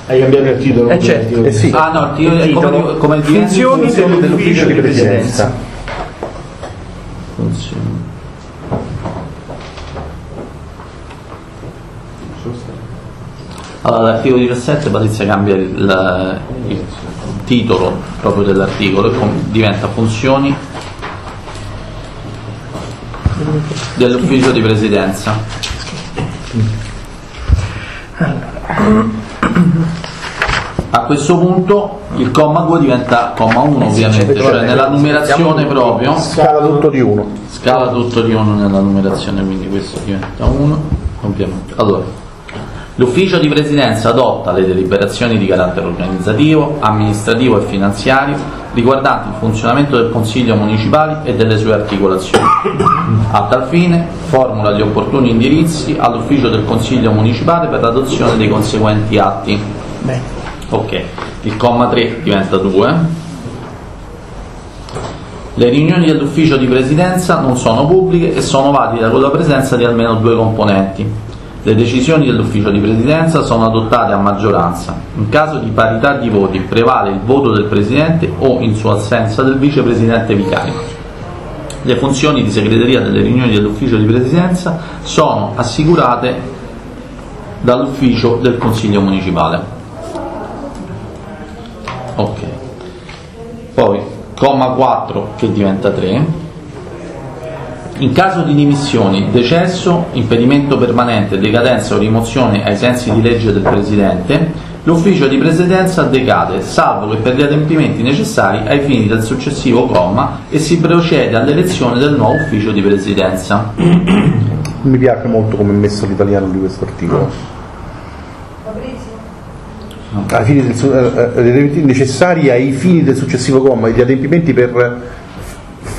Hai cambiato il titolo? Eh, certo. Eh sì. Ah no, il titolo, Il come, titolo. come diventa? funzioni Funzioni dell'ufficio di presidenza Funzioni. Allora, l'articolo 17 Patrizia cambia il, il titolo proprio dell'articolo e com- diventa funzioni dell'ufficio di presidenza. A questo punto il comma 2 diventa comma 1 ovviamente, cioè nella numerazione proprio Scala tutto di uno. scala tutto di 1 nella numerazione, quindi questo diventa 1, ovviamente. Allora, l'ufficio di presidenza adotta le deliberazioni di carattere organizzativo, amministrativo e finanziario riguardanti il funzionamento del Consiglio municipale e delle sue articolazioni. A tal fine formula gli opportuni indirizzi all'ufficio del Consiglio municipale per l'adozione dei conseguenti atti. Ok, il comma 3 diventa 2. Le riunioni dell'ufficio di presidenza non sono pubbliche e sono valide con la presenza di almeno due componenti. Le decisioni dell'ufficio di presidenza sono adottate a maggioranza. In caso di parità di voti prevale il voto del presidente o, in sua assenza, del vicepresidente vicario. Le funzioni di segreteria delle riunioni dell'ufficio di presidenza sono assicurate dall'ufficio del Consiglio municipale. Ok. Poi, comma 4 che diventa 3. In caso di dimissioni, decesso, impedimento permanente, decadenza o rimozione ai sensi di legge del Presidente, l'ufficio di presidenza decade, salvo che per gli adempimenti necessari ai fini del successivo comma e si procede all'elezione del nuovo ufficio di presidenza. Mi piace molto come è messo l'italiano di questo articolo. Ai fini del eh, eh, necessari ai fini del successivo comma, gli adempimenti per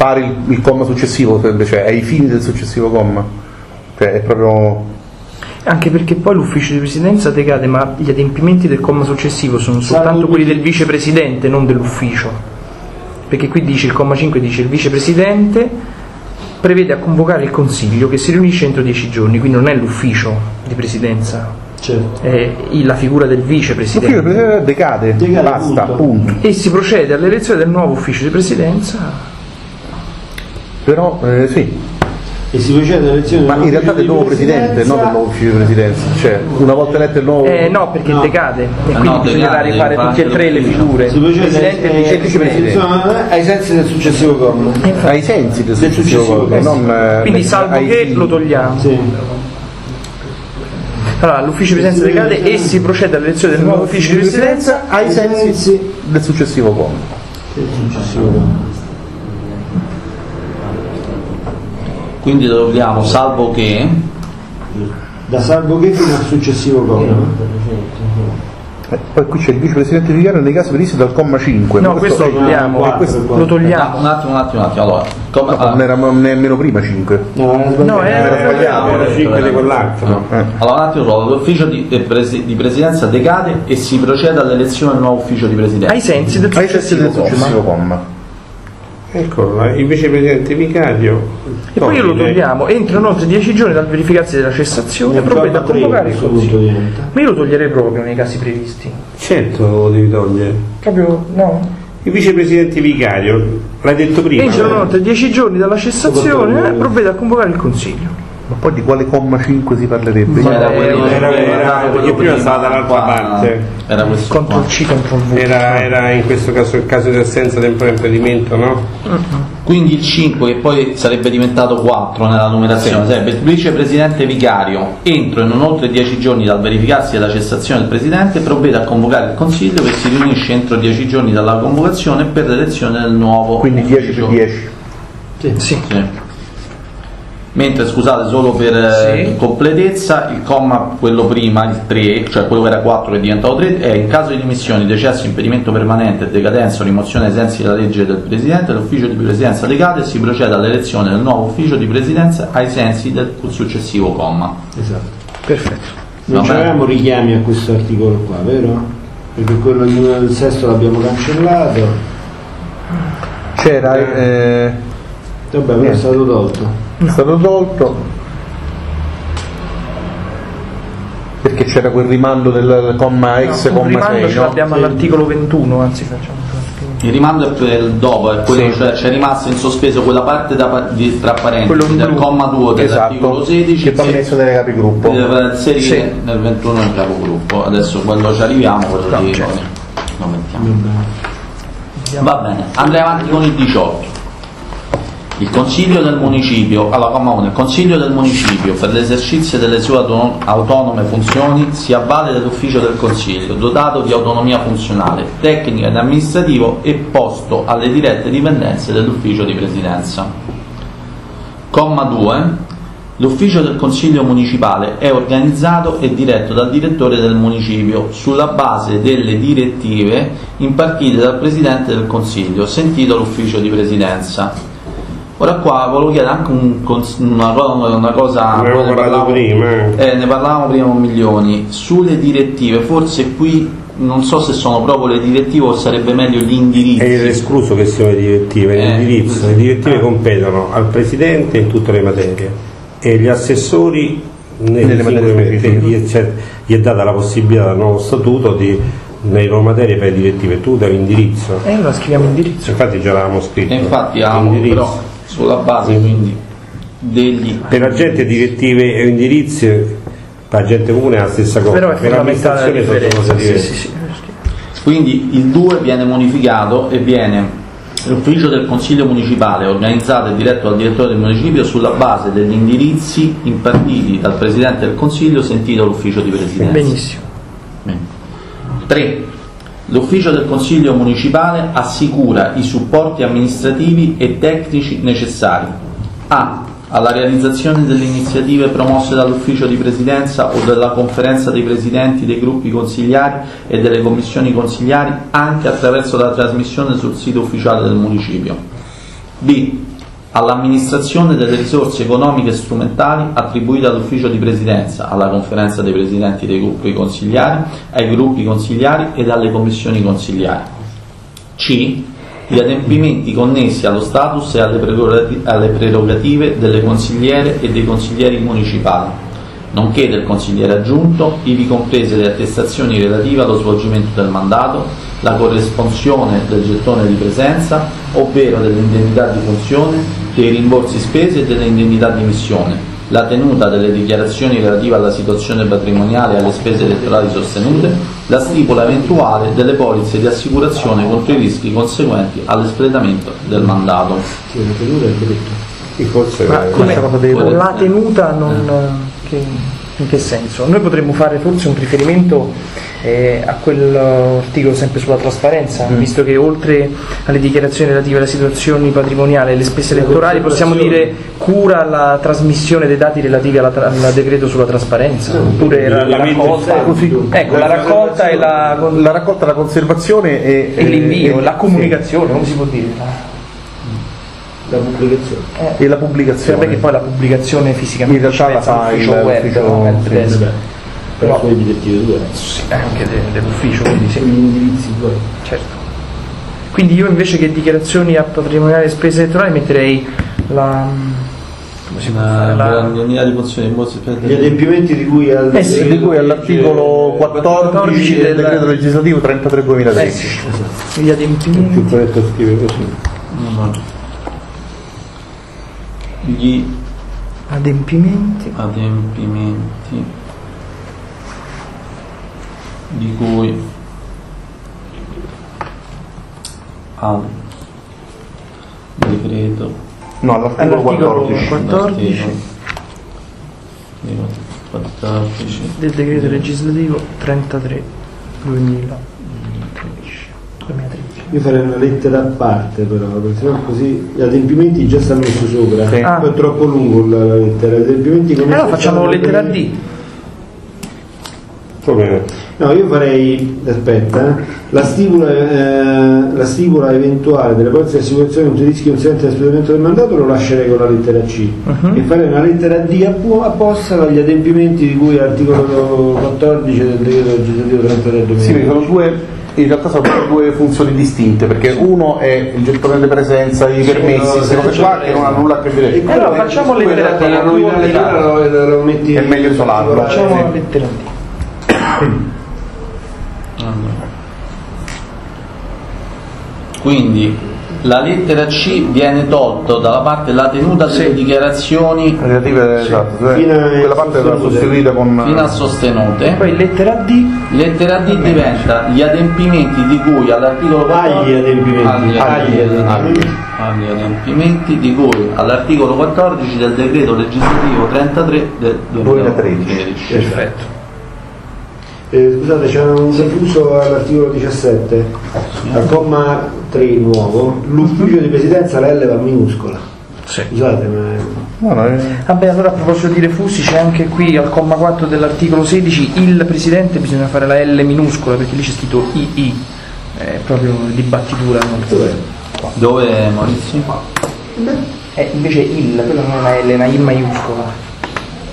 fare il, il comma successivo, cioè ai fini del successivo comma. Cioè è proprio. anche perché poi l'ufficio di presidenza decade ma gli adempimenti del comma successivo sono soltanto quelli del vicepresidente non dell'ufficio perché qui dice il comma 5 dice il vicepresidente prevede a convocare il consiglio che si riunisce entro 10 giorni quindi non è l'ufficio di presidenza Certo. è la figura del vicepresidente decade, Decade, basta, punto. punto. e si procede all'elezione del nuovo ufficio di presidenza Però eh, sì, E si procede all'elezione ma in realtà del nuovo presidente, non del presidenza. nuovo ufficio di presidenza. Cioè, una volta eletto il nuovo. eh no perché No. decade e Ah, quindi no, bisognerà decade, rifare fa tutte e tre le figure Si procede presidente e eh, vicepresidente insomma, ai sensi del successivo comma. ai sensi del successivo successivo non eh, quindi ai salvo che fini- lo togliamo Sì. allora l'ufficio di presidenza decade e si procede all'elezione del nuovo ufficio di presidenza ai sensi del successivo comma. Del successivo comma. Quindi lo togliamo salvo che Da salvo che fino al successivo comma. Eh, Poi qui c'è il vicepresidente vicario nei casi previsti dal comma 5. no questo lo è- togliamo quattro, questo quattro. lo togliamo un attimo, un attimo, un attimo. Allora, come- non allora, era nemmeno prima 5. No. No, era- Era sbagliato. Era 5 con l'altro. Eh. allora, un attimo solo, l'ufficio di, eh, di presidenza decade e si procede all'elezione del nuovo ufficio di presidenza. ai sensi del Ai sensi del successivo comma successivo comma. Ecco, il vicepresidente vicario. e poi io lo togliamo entrano oltre 10 giorni dal verificarsi della cessazione Nel provvede a comma tre, convocare il consiglio ma io lo toglierei proprio nei casi previsti Certo lo devi togliere. proprio no Il vicepresidente vicario, l'hai detto prima. entrano eh? oltre 10 giorni dalla cessazione eh, provvede a convocare il consiglio Ma poi di quale comma 5 si parlerebbe? Era quello- Era, era- io perché prima stava dall'altra parte. Era questo qua. C, Ctrl V. Era, era in questo caso il caso di assenza temporanea impedimento, no? Quindi il 5 che poi sarebbe diventato 4 nella numerazione sarebbe il vicepresidente vicario entro e non oltre 10 giorni dal verificarsi della cessazione del presidente provvede a convocare il consiglio che si riunisce entro 10 giorni dalla convocazione per l'elezione del nuovo Quindi 10 per ufficio. 10. Sì. Sì. Mentre scusate solo per eh, Sì. completezza il comma quello prima, il 3, cioè quello che era 4 che è diventato 3, è in caso di dimissioni, decesso, impedimento permanente, decadenza o rimozione ai sensi della legge del Presidente, l'ufficio di presidenza decade e si procede all'elezione del nuovo ufficio di presidenza ai sensi del successivo comma. Esatto. Perfetto. Non Vabbè. avevamo richiami a questo articolo qua, vero? Perché quello di- del sesto l'abbiamo cancellato. C'era, eh, Vabbè, però è stato tolto. È stato tolto perché c'era quel rimando del comma ex No, un comma rimando 6, ce no? l'abbiamo all'articolo 21, anzi facciamo Il rimando è per il dopo, è quello, Sì. cioè c'è rimasto in sospeso quella parte da di- tra parentesi del blu. comma 2 dell'articolo Esatto, 16 che poi messo nelle capigruppo. inserire Sì. nel 21 il capogruppo. Adesso quando ci arriviamo quello No, di certo. lo mettiamo. Va bene, andrei avanti con il 18. Il Consiglio del Municipio, allora comma 1, il Consiglio del Municipio per l'esercizio delle sue auton- autonome funzioni si avvale dell'ufficio del Consiglio, dotato di autonomia funzionale, tecnica ed amministrativo e posto alle dirette dipendenze dell'ufficio di presidenza. Comma 2. L'ufficio del Consiglio municipale è organizzato e diretto dal direttore del municipio sulla base delle direttive impartite dal Presidente del Consiglio, sentito l'ufficio di presidenza. Ora qua volevo chiedere anche un cons- una, una cosa, Ne avevo ne parlato parlavamo- prima. eh, ne parlavamo prima con Milioni, sulle direttive, forse qui non so se sono proprio le direttive o sarebbe meglio gli indirizzi. È escluso che siano le direttive, Eh, l'indirizzo. Le direttive ah. competono al Presidente in tutte le materie e gli assessori nelle materie specifiche. materie. Gli, cioè, gli è data la possibilità dal nuovo statuto di nelle loro materie per le direttive, tu dai l'indirizzo. E allora scriviamo indirizzo. Infatti già l'avevamo scritto. E infatti Indirizzo. però sulla base quindi degli Per la gente direttive e indirizzi, per la gente comune è la stessa cosa. Però è per l'amministrazione sono cose differenza. Sì, diverse. sì, sì. Quindi il 2 viene modificato e viene l'ufficio del Consiglio Municipale organizzato e diretto dal direttore del municipio sulla base degli indirizzi impartiti dal Presidente del Consiglio sentito l'ufficio di Presidenza. Benissimo. 3. L'ufficio del Consiglio Municipale assicura i supporti amministrativi e tecnici necessari a. alla realizzazione delle iniziative promosse dall'ufficio di presidenza o dalla conferenza dei presidenti dei gruppi consigliari e delle commissioni consigliari anche attraverso la trasmissione sul sito ufficiale del municipio. B. All'amministrazione delle risorse economiche e strumentali attribuite all'ufficio di presidenza, alla conferenza dei presidenti dei gruppi consigliari, ai gruppi consigliari ed alle commissioni consigliari. C. Gli adempimenti connessi allo status e alle prerogati- alle prerogative delle consigliere e dei consiglieri municipali, nonché del consigliere aggiunto, ivi comprese le attestazioni relative allo svolgimento del mandato, la corresponsione del gettone di presenza, ovvero delle indennità di funzione, dei rimborsi spese e delle indennità di missione, la tenuta delle dichiarazioni relative alla situazione patrimoniale e alle spese elettorali sostenute, la stipula eventuale delle polizze di assicurazione contro i rischi conseguenti all'espletamento del mandato. Ma eh, con la tenuta non, che- in che senso? Noi potremmo fare forse un riferimento eh, a quell'articolo sempre sulla trasparenza, visto che oltre alle dichiarazioni relative alle situazioni patrimoniali e alle spese Le elettorali possiamo dire cura la trasmissione dei dati relativi alla tra- al decreto sulla trasparenza, oppure la, la raccolta, Così. ecco, la raccolta e la, La raccolta, la conservazione e, e l'invio, e- la comunicazione, come si può dire? La- La pubblicazione. sì, e la pubblicazione. Che poi la pubblicazione fisicamente In realtà la fa il- web, l'ufficio- no? Però poi direttive due. Sì, anche de- dell'ufficio, quindi sì, Gli indirizzi poi. certo. Quindi io invece che dichiarazioni a patrimoniali e spese elettorali metterei la... come si fare? La- L'indennità di per Gli adempimenti di cui al Eh sì, di cui all'articolo 14 14 del del- decreto legislativo 33 eh 2013. sì, gli più adempimenti corretto scrivere così. gli adempimenti adempimenti di cui al decreto No, all'articolo All'articolo 14. 14 Articolo 14 del decreto legislativo 33 2013 2013 Io farei una lettera a parte però, perché sennò così gli adempimenti già stanno messo sopra. Sì. Ah. È troppo lungo la, la lettera, gli adempimenti come allora facciamo lettera D Come? No, io farei, aspetta, eh, la stipula, eh, la stipula eventuale delle polizze di assicurazione contro i rischi consententi all'espletamento del mandato lo lascerei con la lettera C Mhm. e farei una lettera D apposta con gli adempimenti di cui l'articolo 14 del decreto legislativo 33 Sì, perché sono due, in realtà sono due funzioni distinte, perché uno è il gestore di presenza, i permessi, queste cose qua che non hanno nulla a che vedere. E allora facciamo lettera D, È meglio isolarlo. facciamo Sì. la lettera D Allora. Quindi la lettera C viene tolto dalla parte la tenuta delle dichiarazioni Relative, esatto, Fino a- quella parte verrà sostenute. sostituita con... fino a sostenute. poi lettera D Lettera D diventa gli adempimenti di cui all'articolo Agli adempimenti. agli, Agli adempimenti. agli adempimenti di cui all'articolo 14 del decreto legislativo 33 del 2013. perfetto Eh, scusate, c'è un defuso all'articolo 17, al comma 3 nuovo, l'ufficio di presidenza la L va minuscola. Sì. Scusate, ma No, no, è- Vabbè, allora a proposito di refusi c'è anche qui al comma 4 dell'articolo 16 il presidente bisogna fare la L minuscola perché lì c'è scritto II, è proprio dibattitura. dov'è? Dove Maurizio? Eh, invece il, quella non è una L, è una I maiuscola.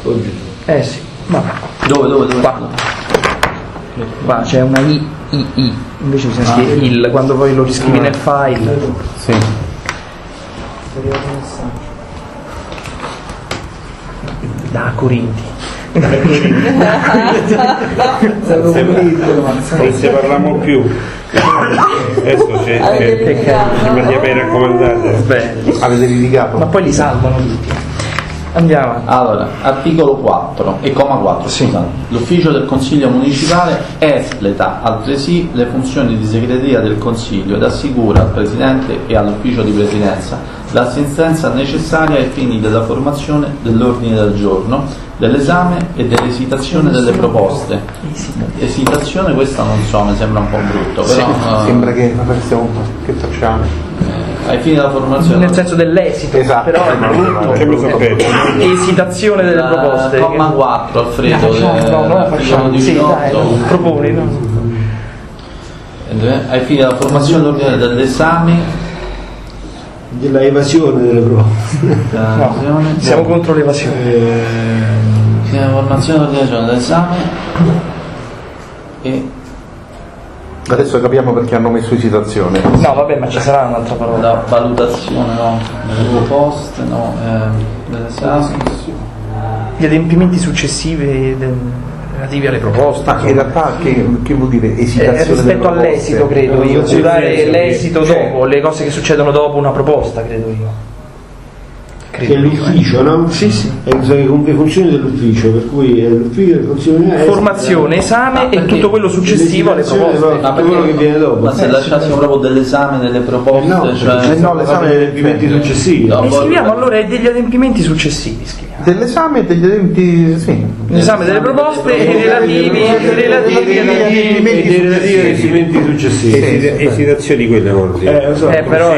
Oggi. Eh sì, vabbè. Dove, dove, dove? Qua. Qua c'è una I, I, I, invece bisogna scrivere il, quando poi lo riscrivi nel file. sì. Da Corinti. Non se parliamo più. Adesso c'è, Avete litigato, Avete litigato? ma poi li salvano tutti. Andiamo. Allora, articolo 4 e comma 4, scusate. L'ufficio del Consiglio Municipale espleta altresì le funzioni di segreteria del Consiglio ed assicura al Presidente e all'ufficio di Presidenza l'assistenza necessaria ai fini della formazione dell'ordine del giorno, dell'esame e dell'esitazione delle proposte. Esitazione questa non so, mi sembra un po' brutto, però eh, Sembra che, vabbè, stiamo, che facciamo? Ai fini della formazione Nel senso dell'esito, Esatto. però è brutto. Sono perso. Esitazione delle La- proposte. Comma 4, Alfredo. No, eh, no, no, facciamo. articolo Sì, 18. dai, proponi. no? Ai fini della formazione dell'ordine dell'esame Della evasione delle proposte. No, siamo contro l'evasione. Eh, fine della formazione dell'ordine dell'esame e Adesso capiamo perché hanno messo esitazione. No, vabbè, ma ci sarà un'altra parola. la valutazione no, delle proposte no, eh, Gli adempimenti successivi relativi alle proposte. Ma in realtà che, che vuol dire Eh, esitazione delle rispetto all'esito, credo io, sì. l'esito Cioè- dopo, le cose che succedono dopo una proposta, credo io. Che è Credo eh. l'ufficio, no? Sì, sì. È le funzioni dell'ufficio, per cui è l'ufficio del Consiglio è- Formazione, esame Ah, e tutto quello successivo alle proposte. Ma tutto quello che viene dopo. Ma se Eh, lasciassimo proprio dell'esame delle proposte, Eh no, cioè, Eh no, l'esame degli adempimenti successivi. No. E scriviamo allora degli adempimenti successivi. Dell'esame e degli adempimenti, sì. L'esame delle proposte e i relativi, relativi e dei adempimenti successivi. Esita- Esitazioni quelle vuol dire. Eh, so. Eh, però,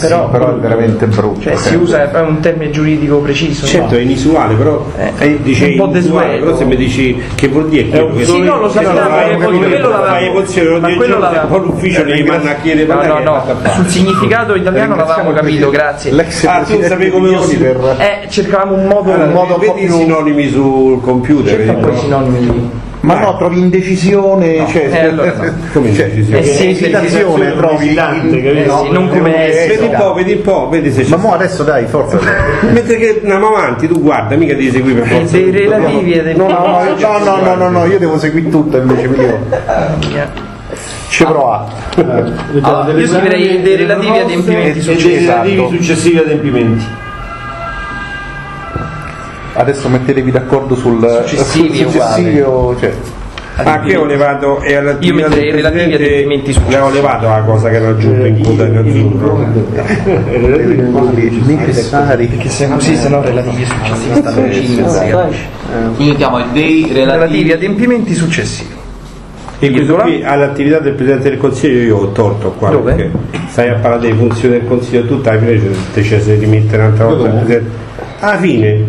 però, Però è veramente brutto. cioè, si usa è un termine giuridico preciso. Certo, no? è inusuale, però Eh, dice un po' desueto. però se mi dici che vuol dire quello che Sì, no, lo sappiamo, quello l'avevamo- poi l'ufficio li manda a chiedere No, no, sul significato italiano l'avevamo capito, grazie. L'ex Ah, tu sapevi come lo si- per... Eh, cercavamo un modo, Un modo vedi i più- sinonimi sul computer, cerca vedi, poi i no? sinonimi. Ma no, trovi indecisione, cioè, Eh, allora no. Come cioè, indecisione? Eh sì, esitazione trovi esitante? Eh sì, non come Vedi esito. un po', vedi un po', vedi se c'è. Ma mo adesso dai, forza. Mentre che andiamo avanti, tu guarda, mica devi seguire per E forza. dei relativi e dei No, no, no, no, no, no, no, no, io devo seguire tutto invece, quindi io ci provo. Allora, Io scriverei dei relativi adempimenti e successivi. dei relativi Esatto. successivi adempimenti. Adesso mettetevi d'accordo sul Successivi, sul successivo, cioè, Ah, qui ho levato e all'attività Io metterei relativi adempimenti successivi. ho levato la cosa che era aggiunto in coda in azzurro. necessari Perché se così, se no relativi successivi stanno non si capisce. Quindi mettiamo dei Relativi adempimenti successivi. E questo qui all'attività del Presidente del Consiglio io ho torto qua Dove? perché stai a parlare delle funzioni del Consiglio tutta alla fine sei di mettere un'altra volta il Presidente. Alla fine,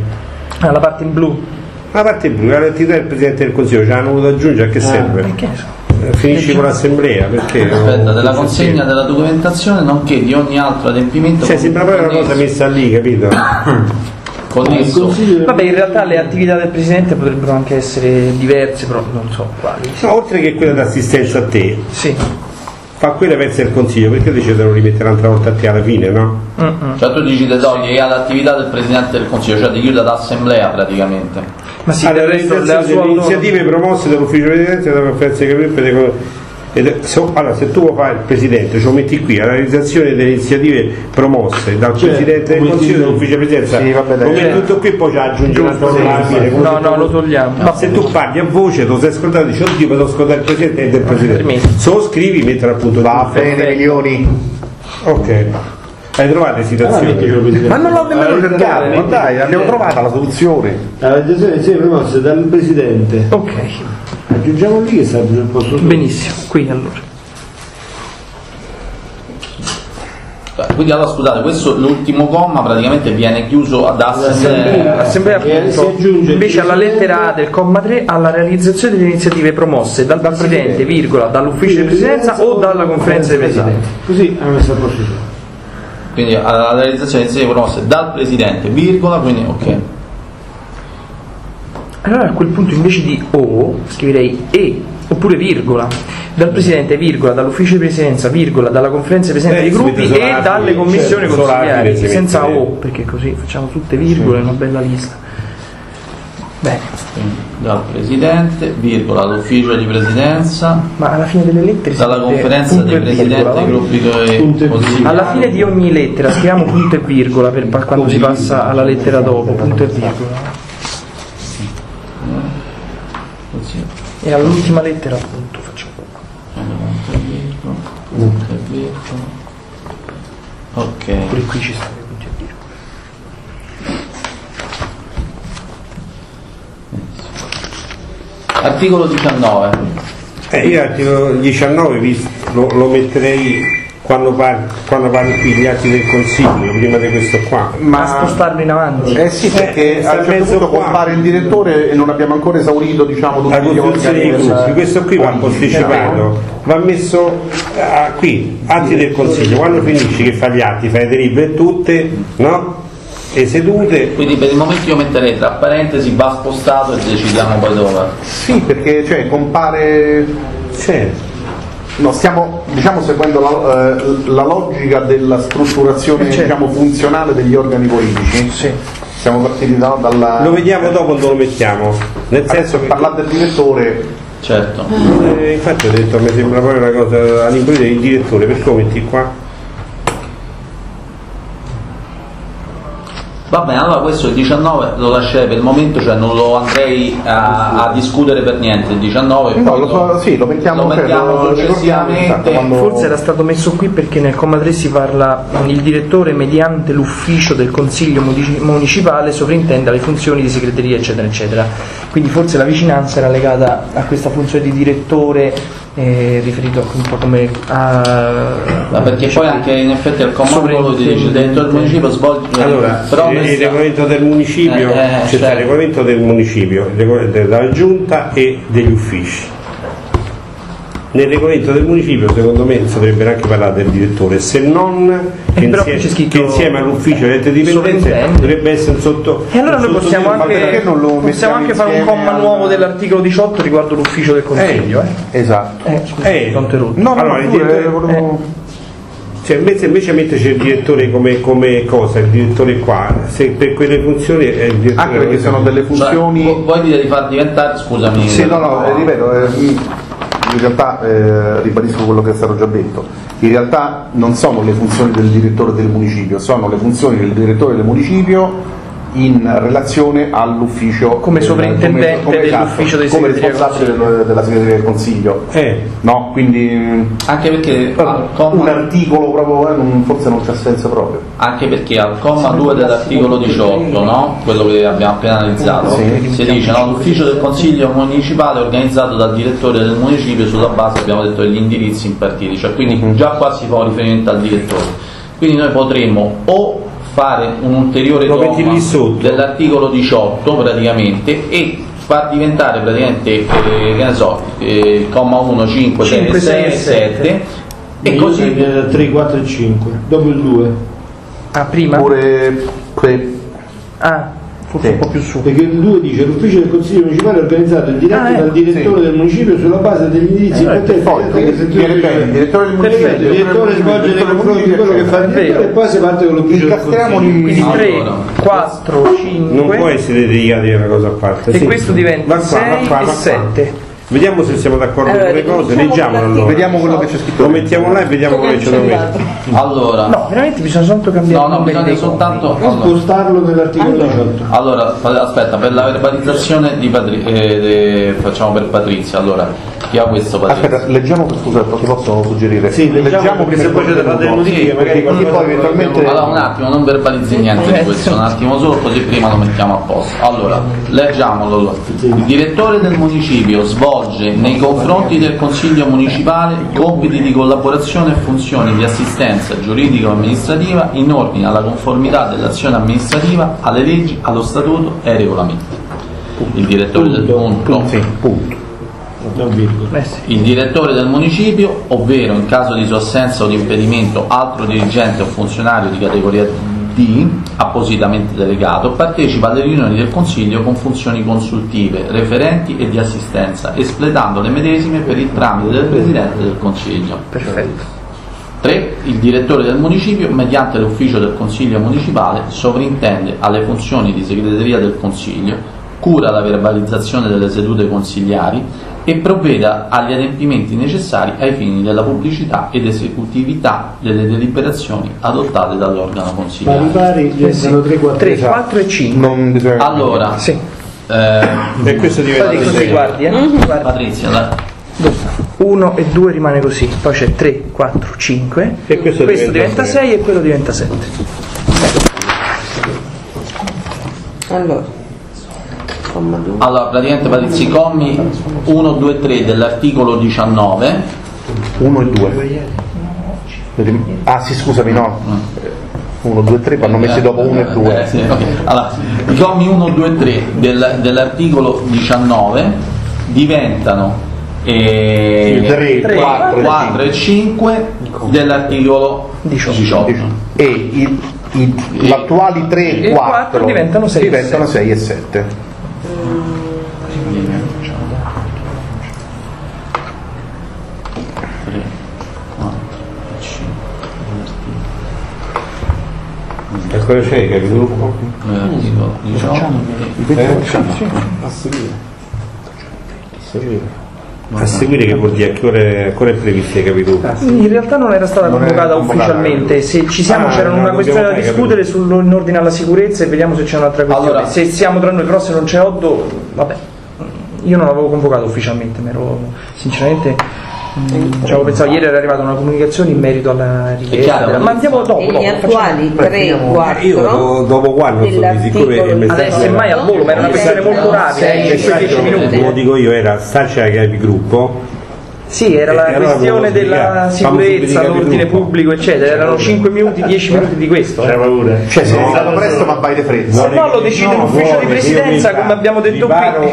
Ah, la parte in blu. a parte blu, all'attività del Presidente del Consiglio ci hanno voluto aggiungere a che serve? Che ne so. Eh, Finisci con l'assemblea perché aspetta, della consegna della documentazione nonché di ogni altro adempimento Cioè sembra proprio una cosa messa lì, capito? connesso Vabbè, in realtà le attività del Presidente potrebbero anche essere diverse, però non so quali. No, oltre che quella d'assistenza a te, Sì. Fa quella verso il Consiglio, perché dice devo rimettere un'altra volta a te alla fine, no? Mm-mm. cioè tu dici te togli all'attività del Presidente del Consiglio cioè ti chiude d'assemblea praticamente Ma sì, del resto la realizzazione delle iniziative promosse dall'ufficio presidenza e dalla conferenza dei capigruppo ed- so- allora, se tu vuoi fare il presidente, ce lo metti qui, alla realizzazione delle iniziative promosse dal Cioè, presidente del consiglio e dico- dall'ufficio presidenza, Sì, vabbè, dai. lo metti tutto qui e poi ci aggiungi alla fine. come No, se no, lo togliamo. Ma se tu parli a voce, lo sei ascoltato, dici oddio, devo ascoltare il presidente e del presidente. Se lo scrivi, mettere appunto va tutto. bene milioni Ok. Hai trovato le situazioni? ma non l'ho nemmeno cercato ma dai abbiamo trovato la soluzione La realizzazione insieme promosse dal Presidente. Ok, Aggiungiamo lì che sta al posto suo. benissimo. Qui allora. Quindi allora scusate questo l'ultimo comma praticamente viene chiuso ad assemblea L'Assemblea Eh, appunto, invece il alla lettera A del comma 3 alla realizzazione delle iniziative promosse dal Presidente, virgola, dall'ufficio di presidenza o dalla conferenza dei presidenti. Così hanno messo a posto quindi alla realizzazione di iniziative promosse dal Presidente virgola quindi ok Allora a quel punto invece di O scriverei E oppure virgola dal Presidente, virgola, dall'ufficio di presidenza, virgola, dalla conferenza dei presidenti Eh, dei gruppi e dalle commissioni certo, consigliari, senza. O, perché così facciamo tutte virgole, una bella lista. Bene, dal Presidente virgola all'ufficio di presidenza ma alla fine delle lettere si dalla conferenza dei presidenti dei gruppi Punto e consigliari Alla fine di ogni lettera scriviamo punto e virgola per quando si passa alla lettera dopo, punto e virgola. Così. E all'ultima lettera appunto facciamo. Punto ok Pure qui ci stanno i punti e virgola. articolo 19 Eh, io l'articolo 19 vis- lo, lo metterei quando parli, quando parli qui gli atti del consiglio, prima di questo qua. Ma spostarlo in avanti. eh sì perché sta a un certo punto qua. compare il direttore e non abbiamo ancora esaurito diciamo La tutti gli costruzione dei questo qui va posticipato, va messo ah, qui, atti del consiglio, quando finisci che fa gli atti, fai le delibere tutte, no? E sedute, quindi per il momento io metterei tra parentesi va spostato e decidiamo poi dove sì perché cioè compare certo. No, stiamo diciamo, seguendo la, eh, la logica della strutturazione Certo. diciamo, funzionale degli organi politici. Sì. Siamo partiti da- dalla. Lo vediamo dopo dove lo mettiamo. Nel Adesso senso che parlare del direttore, certo eh, infatti ho detto mi sembra proprio una cosa all'impresa del direttore, perché lo metti qua? Va bene, allora questo il 19 lo lascerei per il momento, cioè non lo andrei a, a discutere per niente il 19. no, poi lo, so- sì, lo mettiamo, lo mettiamo lo ricordiamo, successivamente. quando- Forse era stato messo qui perché nel comma 3 si parla il direttore mediante l'ufficio del consiglio munici- municipale sovrintende alle funzioni di segreteria eccetera eccetera. Quindi forse la vicinanza era legata a questa funzione di direttore eh, riferito un po' come a... Ma perché poi anche in effetti al comando ti dice il direttore del municipio svolge Allora, però il, il regolamento del municipio, Eh, eh, c'è certo. il regolamento del municipio, il della giunta e degli uffici. Nel regolamento del municipio secondo me si dovrebbe anche parlare del direttore, se non che, Eh, insieme, c'è scritto che insieme all'ufficio delle dipendenze dovrebbe essere sotto. E allora noi possiamo anche, non lo possiamo anche fare un comma al- nuovo dell'articolo 18 riguardo l'ufficio del consiglio. Eh, Esatto. eh scusa, Eh. No, no, Allora, il pure, direttore- volevo- Cioè, invece, invece metterci il direttore come, come cosa, il direttore qua, se per quelle funzioni è il direttore. anche perché sono delle cioè, funzioni. vo- voi dite di far diventare, scusami. Sì, no, no, eh, ripeto, eh, in realtà eh, ribadisco quello che è stato già detto. In realtà non sono le funzioni del direttore del municipio, sono le funzioni del direttore del municipio in relazione all'ufficio Come sovrintendente dell'ufficio dei come responsabile del- della segreteria del consiglio Eh, no quindi Anche perché al un comma, articolo proprio eh, forse non c'ha senso proprio anche perché al comma 2 dell'articolo 18, no? quello che abbiamo appena analizzato, Sì. si dice no, l'ufficio del consiglio municipale è organizzato dal direttore del municipio sulla base, abbiamo detto, degli indirizzi impartiti, cioè quindi Mhm. già qua si fa un riferimento al direttore. Quindi noi potremmo o fare un ulteriore comma dell'articolo 18 praticamente e far diventare praticamente eh, che ne so, eh, comma 1, 5, 6, 5, 6 6 e 7 e così viene da 3, 4 e 5 dopo il 2 Ah, prima? pure que- Ah, forse Sì. un po' più su. perché il 2 dice l'ufficio del consiglio municipale è organizzato e diretto Ah, ecco, dal direttore sì. del municipio sulla base degli indirizzi Eh, poi, viene bene, il direttore del municipio, il direttore svolge nei confronti di quello che fa il direttore e poi si parte con l'ufficio del consiglio Quindi Allora. 3, 4, non 5 può essere dedicati a una cosa a parte. e questo diventa qua, 6 va qua, va e qua. 7. Vediamo se siamo d'accordo Allora, sulle cose, diciamo leggiamolo che allora. vediamo quello che c'è scritto Lo mettiamo là e vediamo come ce lo mette. allora No, veramente bisogna soltanto cambiare no no bisogna soltanto allora, spostarlo nell'articolo 18 allora, aspetta per la verbalizzazione di Patri- eh, facciamo per Patrizia allora chi ha questo Patrizia? aspetta leggiamo scusa ti posso suggerire Sì, leggiamo, perché prima se poi c'è da delle modifiche, magari Perché poi eventualmente Allora un attimo, non verbalizzi niente di questo, un attimo solo così prima lo mettiamo a posto. Allora, leggiamolo. Il direttore del municipio svolge nei confronti del consiglio municipale compiti di collaborazione e funzioni di assistenza giuridica o amministrativa in ordine alla conformità dell'azione amministrativa alle leggi, allo statuto e ai regolamenti. Il direttore del punto. Eh il direttore del municipio, ovvero in caso di sua assenza o di impedimento altro dirigente o funzionario di categoria D, appositamente delegato, partecipa alle riunioni del Consiglio con funzioni consultive, referenti e di assistenza, espletando le medesime per il tramite del Presidente del Consiglio. Perfetto. 3. Il direttore del municipio, mediante l'ufficio del Consiglio municipale, sovrintende alle funzioni di segreteria del Consiglio, cura la verbalizzazione delle sedute consigliari e provveda agli adempimenti necessari ai fini della pubblicità ed esecutività delle deliberazioni adottate dall'organo pari consigliare. pari diventano 3, 4 3, 4 e 5. non bisogna Allora, Sì. eh, E questo diventa così, sei. guardi, eh. Guardi. Patrizia, dai. 1 e 2 rimane così, poi c'è 3, 4, 5. E questo diventa diventa sei. 6 e quello diventa 7. Allora, comma 2. Allora, praticamente Patrizia, i commi 1, 2, 3 dell'articolo 19 1 e 2 ah sì scusami no 1, 2, 3 vanno messi dopo 1 e 2 Eh, sì, ok. Allora, i commi 1, 2 e 3 del- dell'articolo 19 diventano eh, Il 3, 3, 4, 4 e 5 dell'articolo 18. 18. e i, i, gli attuali 3 E e 4 quattro diventano sei e diventano sette. 6 e 7 Tre, quattro, Ancora c'è il capigruppo? dell'articolo 18 A seguire. Che vuol dire? A che ore ancora è previsto i capigruppo? In realtà non era stata Non convocata convocata. ufficialmente, se ci siamo Ah, c'era no, una questione da discutere sul- in ordine alla sicurezza e vediamo se c'è un'altra questione. Allora- se siamo tra noi però se non c'è Oddo, vabbè, io non l'avevo convocato ufficialmente, ma ero sinceramente mm, ci avevo pensato, ieri era arrivata una comunicazione in merito alla richiesta, chiaro, ma andiamo dopo. Dopo, gli attuali 3, 4 Io do- dopo qua non sono di sicuro che il messaggio Adesso è mai al volo, ma era una questione molto rapida, eh, 10 minuti. Come dico io era starci ai capigruppo Sì, era la allora questione volevo della sicurezza, l'ordine pubblico, eccetera. Erano 5 minuti, 10 minuti di questo. eh. paura cioè sei stato presto ma vai di frezza Se no lo decide No, l'ufficio di presidenza, come abbiamo detto qui.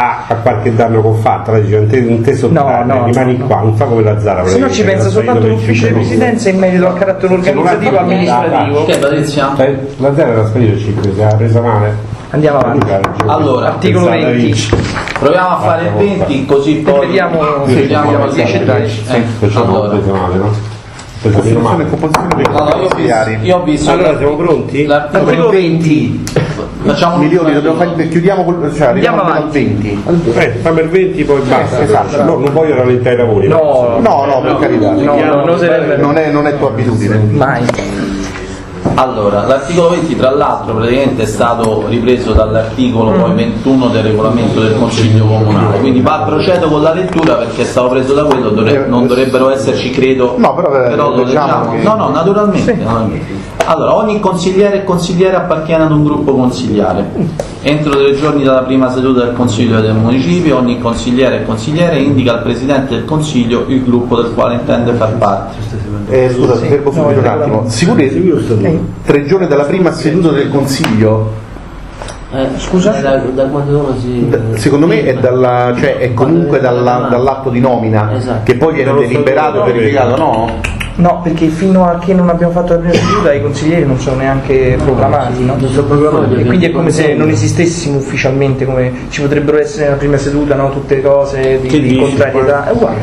A, a qualche danno che ho fatto, la dice, non te, sottrarre, No, no, rimani no, no. qua, non fa come la Zara. Se no ci pensa che ha soltanto l'ufficio di presidenza in merito al carattere organizzativo e amministrativo. Ok Patrizia? Cioè, La Zara era sparito il 5, si era presa male. Andiamo avanti. Allora, Articolo Pensata 20. vince. Proviamo a fare il 20 così poi vediamo- sì, vediamo il il 10 10 Sì, Facciamo allora. presa male, no? Presa meno Costituzione male. e composizione dei Allora, io ho visto, io ho visto Allora siamo pronti? l'articolo Articolo 20 facciamo milioni dobbiamo fare, chiudiamo col, cioè Andiamo al avanti. 20 Eh, fammi il 20 poi basta. esatto. No, non voglio rallentare i lavori. No, no no per carità no, no, non sarebbe non è, non è tua abitudine mai. Allora, l'articolo 20 tra l'altro praticamente è stato ripreso dall'articolo Mm. poi 21 del regolamento del Consiglio Comunale, quindi va, procedo con la lettura perché è stato preso da quello, dovre- non dovrebbero esserci credo... No, però, eh, lo leggiamo leggiamo. che- No, no, naturalmente. naturalmente. Allora, ogni consigliere e consigliere appartiene ad un gruppo consigliare. Entro tre giorni dalla prima seduta del Consiglio del Municipio, ogni consigliere e consigliere indica al Presidente del Consiglio il gruppo del quale intende far parte. Eh, scusa, fermo subito un attimo. Sicuri tre giorni dalla prima seduta del Consiglio? Scusa? Da, da quando si... Da- Secondo me è, dalla, cioè è comunque dalla- dall'atto di nomina Esatto. che poi viene deliberato e verificato, no? No, perché fino a che non abbiamo fatto la prima seduta i consiglieri non sono neanche proclamati, no? Non sono programmati. E quindi è come se non esistessimo ufficialmente, come ci potrebbero essere nella prima seduta, no? Tutte le cose di, di contrarietà. È uguale.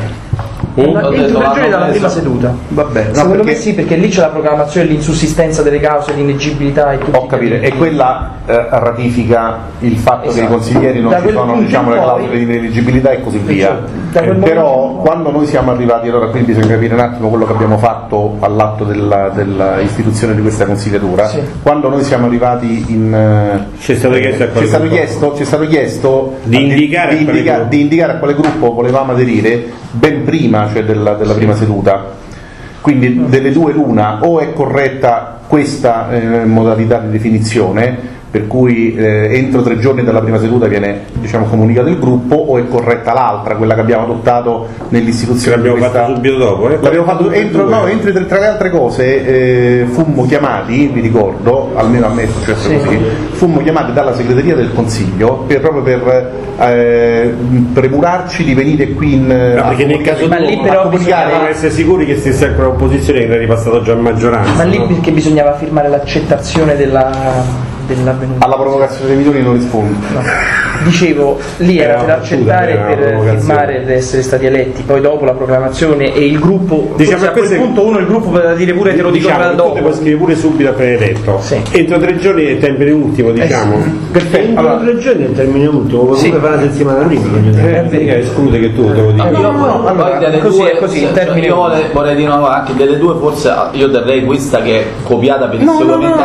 Tre giorni l'hanno dalla prima seduta. Vabbè, no, Secondo perché- me sì, perché lì c'è la proclamazione, l'insussistenza delle cause, l'ineggibilità e tutto. Ho capito, e quella eh, ratifica il fatto che i Esatto. consiglieri non Da ci sono diciamo, in le clausole di ineleggibilità e così via. Da quel momento Però in quando noi siamo arrivati, allora qui bisogna capire un attimo quello che abbiamo fatto all'atto della, della istituzione di questa consigliatura, Sì. quando noi siamo arrivati in... eh, Ci è stato chiesto a ci è quale stato chiesto, ci è stato chiesto Di indicare di, indica- di indicare a quale gruppo volevamo aderire ben prima cioè della, della prima seduta. Quindi delle due l'una o è corretta questa eh, modalità di definizione, per cui eh, entro tre giorni dalla prima seduta viene diciamo, comunicato il gruppo, o è corretta l'altra, quella che abbiamo adottato nell'istituzione l'abbiamo questa... fatto subito dopo. eh? L'abbiamo fatto entro, no, entro tra le altre cose eh, fummo chiamati, vi ricordo, almeno a me è successo Sì. così, fummo chiamati dalla segreteria del Consiglio per, proprio per eh, premurarci di venire qui in, No, a perché nel caso Ma lì a però comunicare Dobbiamo essere sicuri che stesse ancora opposizione che era ripassato già in maggioranza. Ma lì no? perché bisognava firmare l'accettazione della, dell'avvenuto. alla provocazione dei milioni non rispondo. No. Dicevo, lì era Era per accettare, per firmare ed essere stati eletti, poi dopo la proclamazione e il gruppo, Diciamo forse a quel punto uno il gruppo poteva dire pure te lo dico diciamo, te dopo. puoi scrivere pure subito appena eletto. Sì. Entro tre giorni è il termine ultimo, diciamo. Perfetto, Entro allora, tre giorni è il termine ultimo, comunque Sì. fa una settimana prima. Eh, mica esclude che tu te lo dica. Io no, no, poi allora, delle così due, è così, in cioè, termini io vorrei, vorrei dire una cosa, anche delle due forse ah, io terrei questa che è copiata per il No, no, no, no,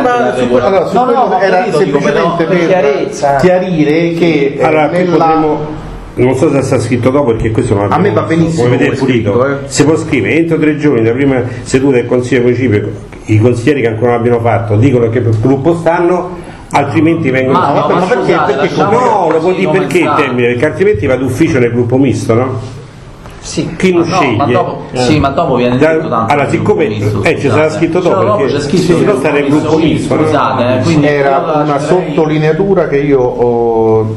quello no, ho era semplicemente per chiarezza. chiarire che eh, Allora, nella- potremmo. Non so se sta scritto dopo perché questo non A me va benissimo Vuoi vedere come è pulito? scritto, eh. Si può scrivere entro tre giorni dalla prima seduta del Consiglio Municipio i consiglieri che ancora non abbiano fatto dicono che per gruppo stanno, altrimenti vengono. Ma, no, ma ma perché- scusate, perché lasciamo No, lo può dire perché il termine? Perché altrimenti va d'ufficio nel gruppo misto, no? Sì. Chi no, sceglie? ma dopo, Eh. sì, ma dopo viene Da- detto tanto allora, siccome eh, ci sarà scritto Cioè, dopo perché c'è scritto si il può stare nel gruppo misto, no? scusate, eh, quindi era una sottolineatura che io oh,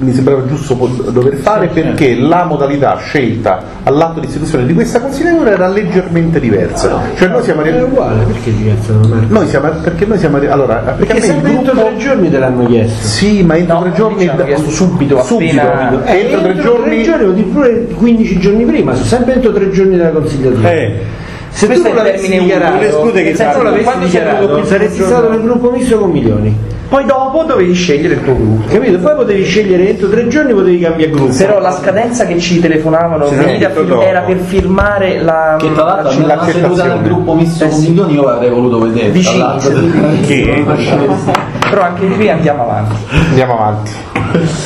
mi sembrava giusto dover fare perché la modalità scelta all'atto di istituzione di questa consigliatura era leggermente diversa. Cioè noi siamo È arrivati. uguale, perché diverso non è? Noi siamo, perché noi siamo arri- allora, perché, Perché sempre entro gruppo tre giorni te l'hanno chiesto. sì, ma entro No, tre giorni chiesto subito, subito, appena- Eh, entro tre giorni vuol dire pure 15 giorni prima, sono sempre entro tre giorni della consigliatura. Eh, Se tu Questo il l'avessi dichiarato. Non esclude che tu quando sei dichiarato, venuto qui saresti stato nel gruppo misto con milioni. Poi dopo dovevi scegliere il tuo gruppo. Capito? Poi potevi scegliere entro tre giorni potevi cambiare gruppo. Però la scadenza che ci telefonavano a fir- dopo. era per firmare la che tra l'altro almeno una seduta del gruppo misto Eh sì. io l'avrei voluto vedere l'altro. che Però anche qui andiamo avanti. andiamo avanti.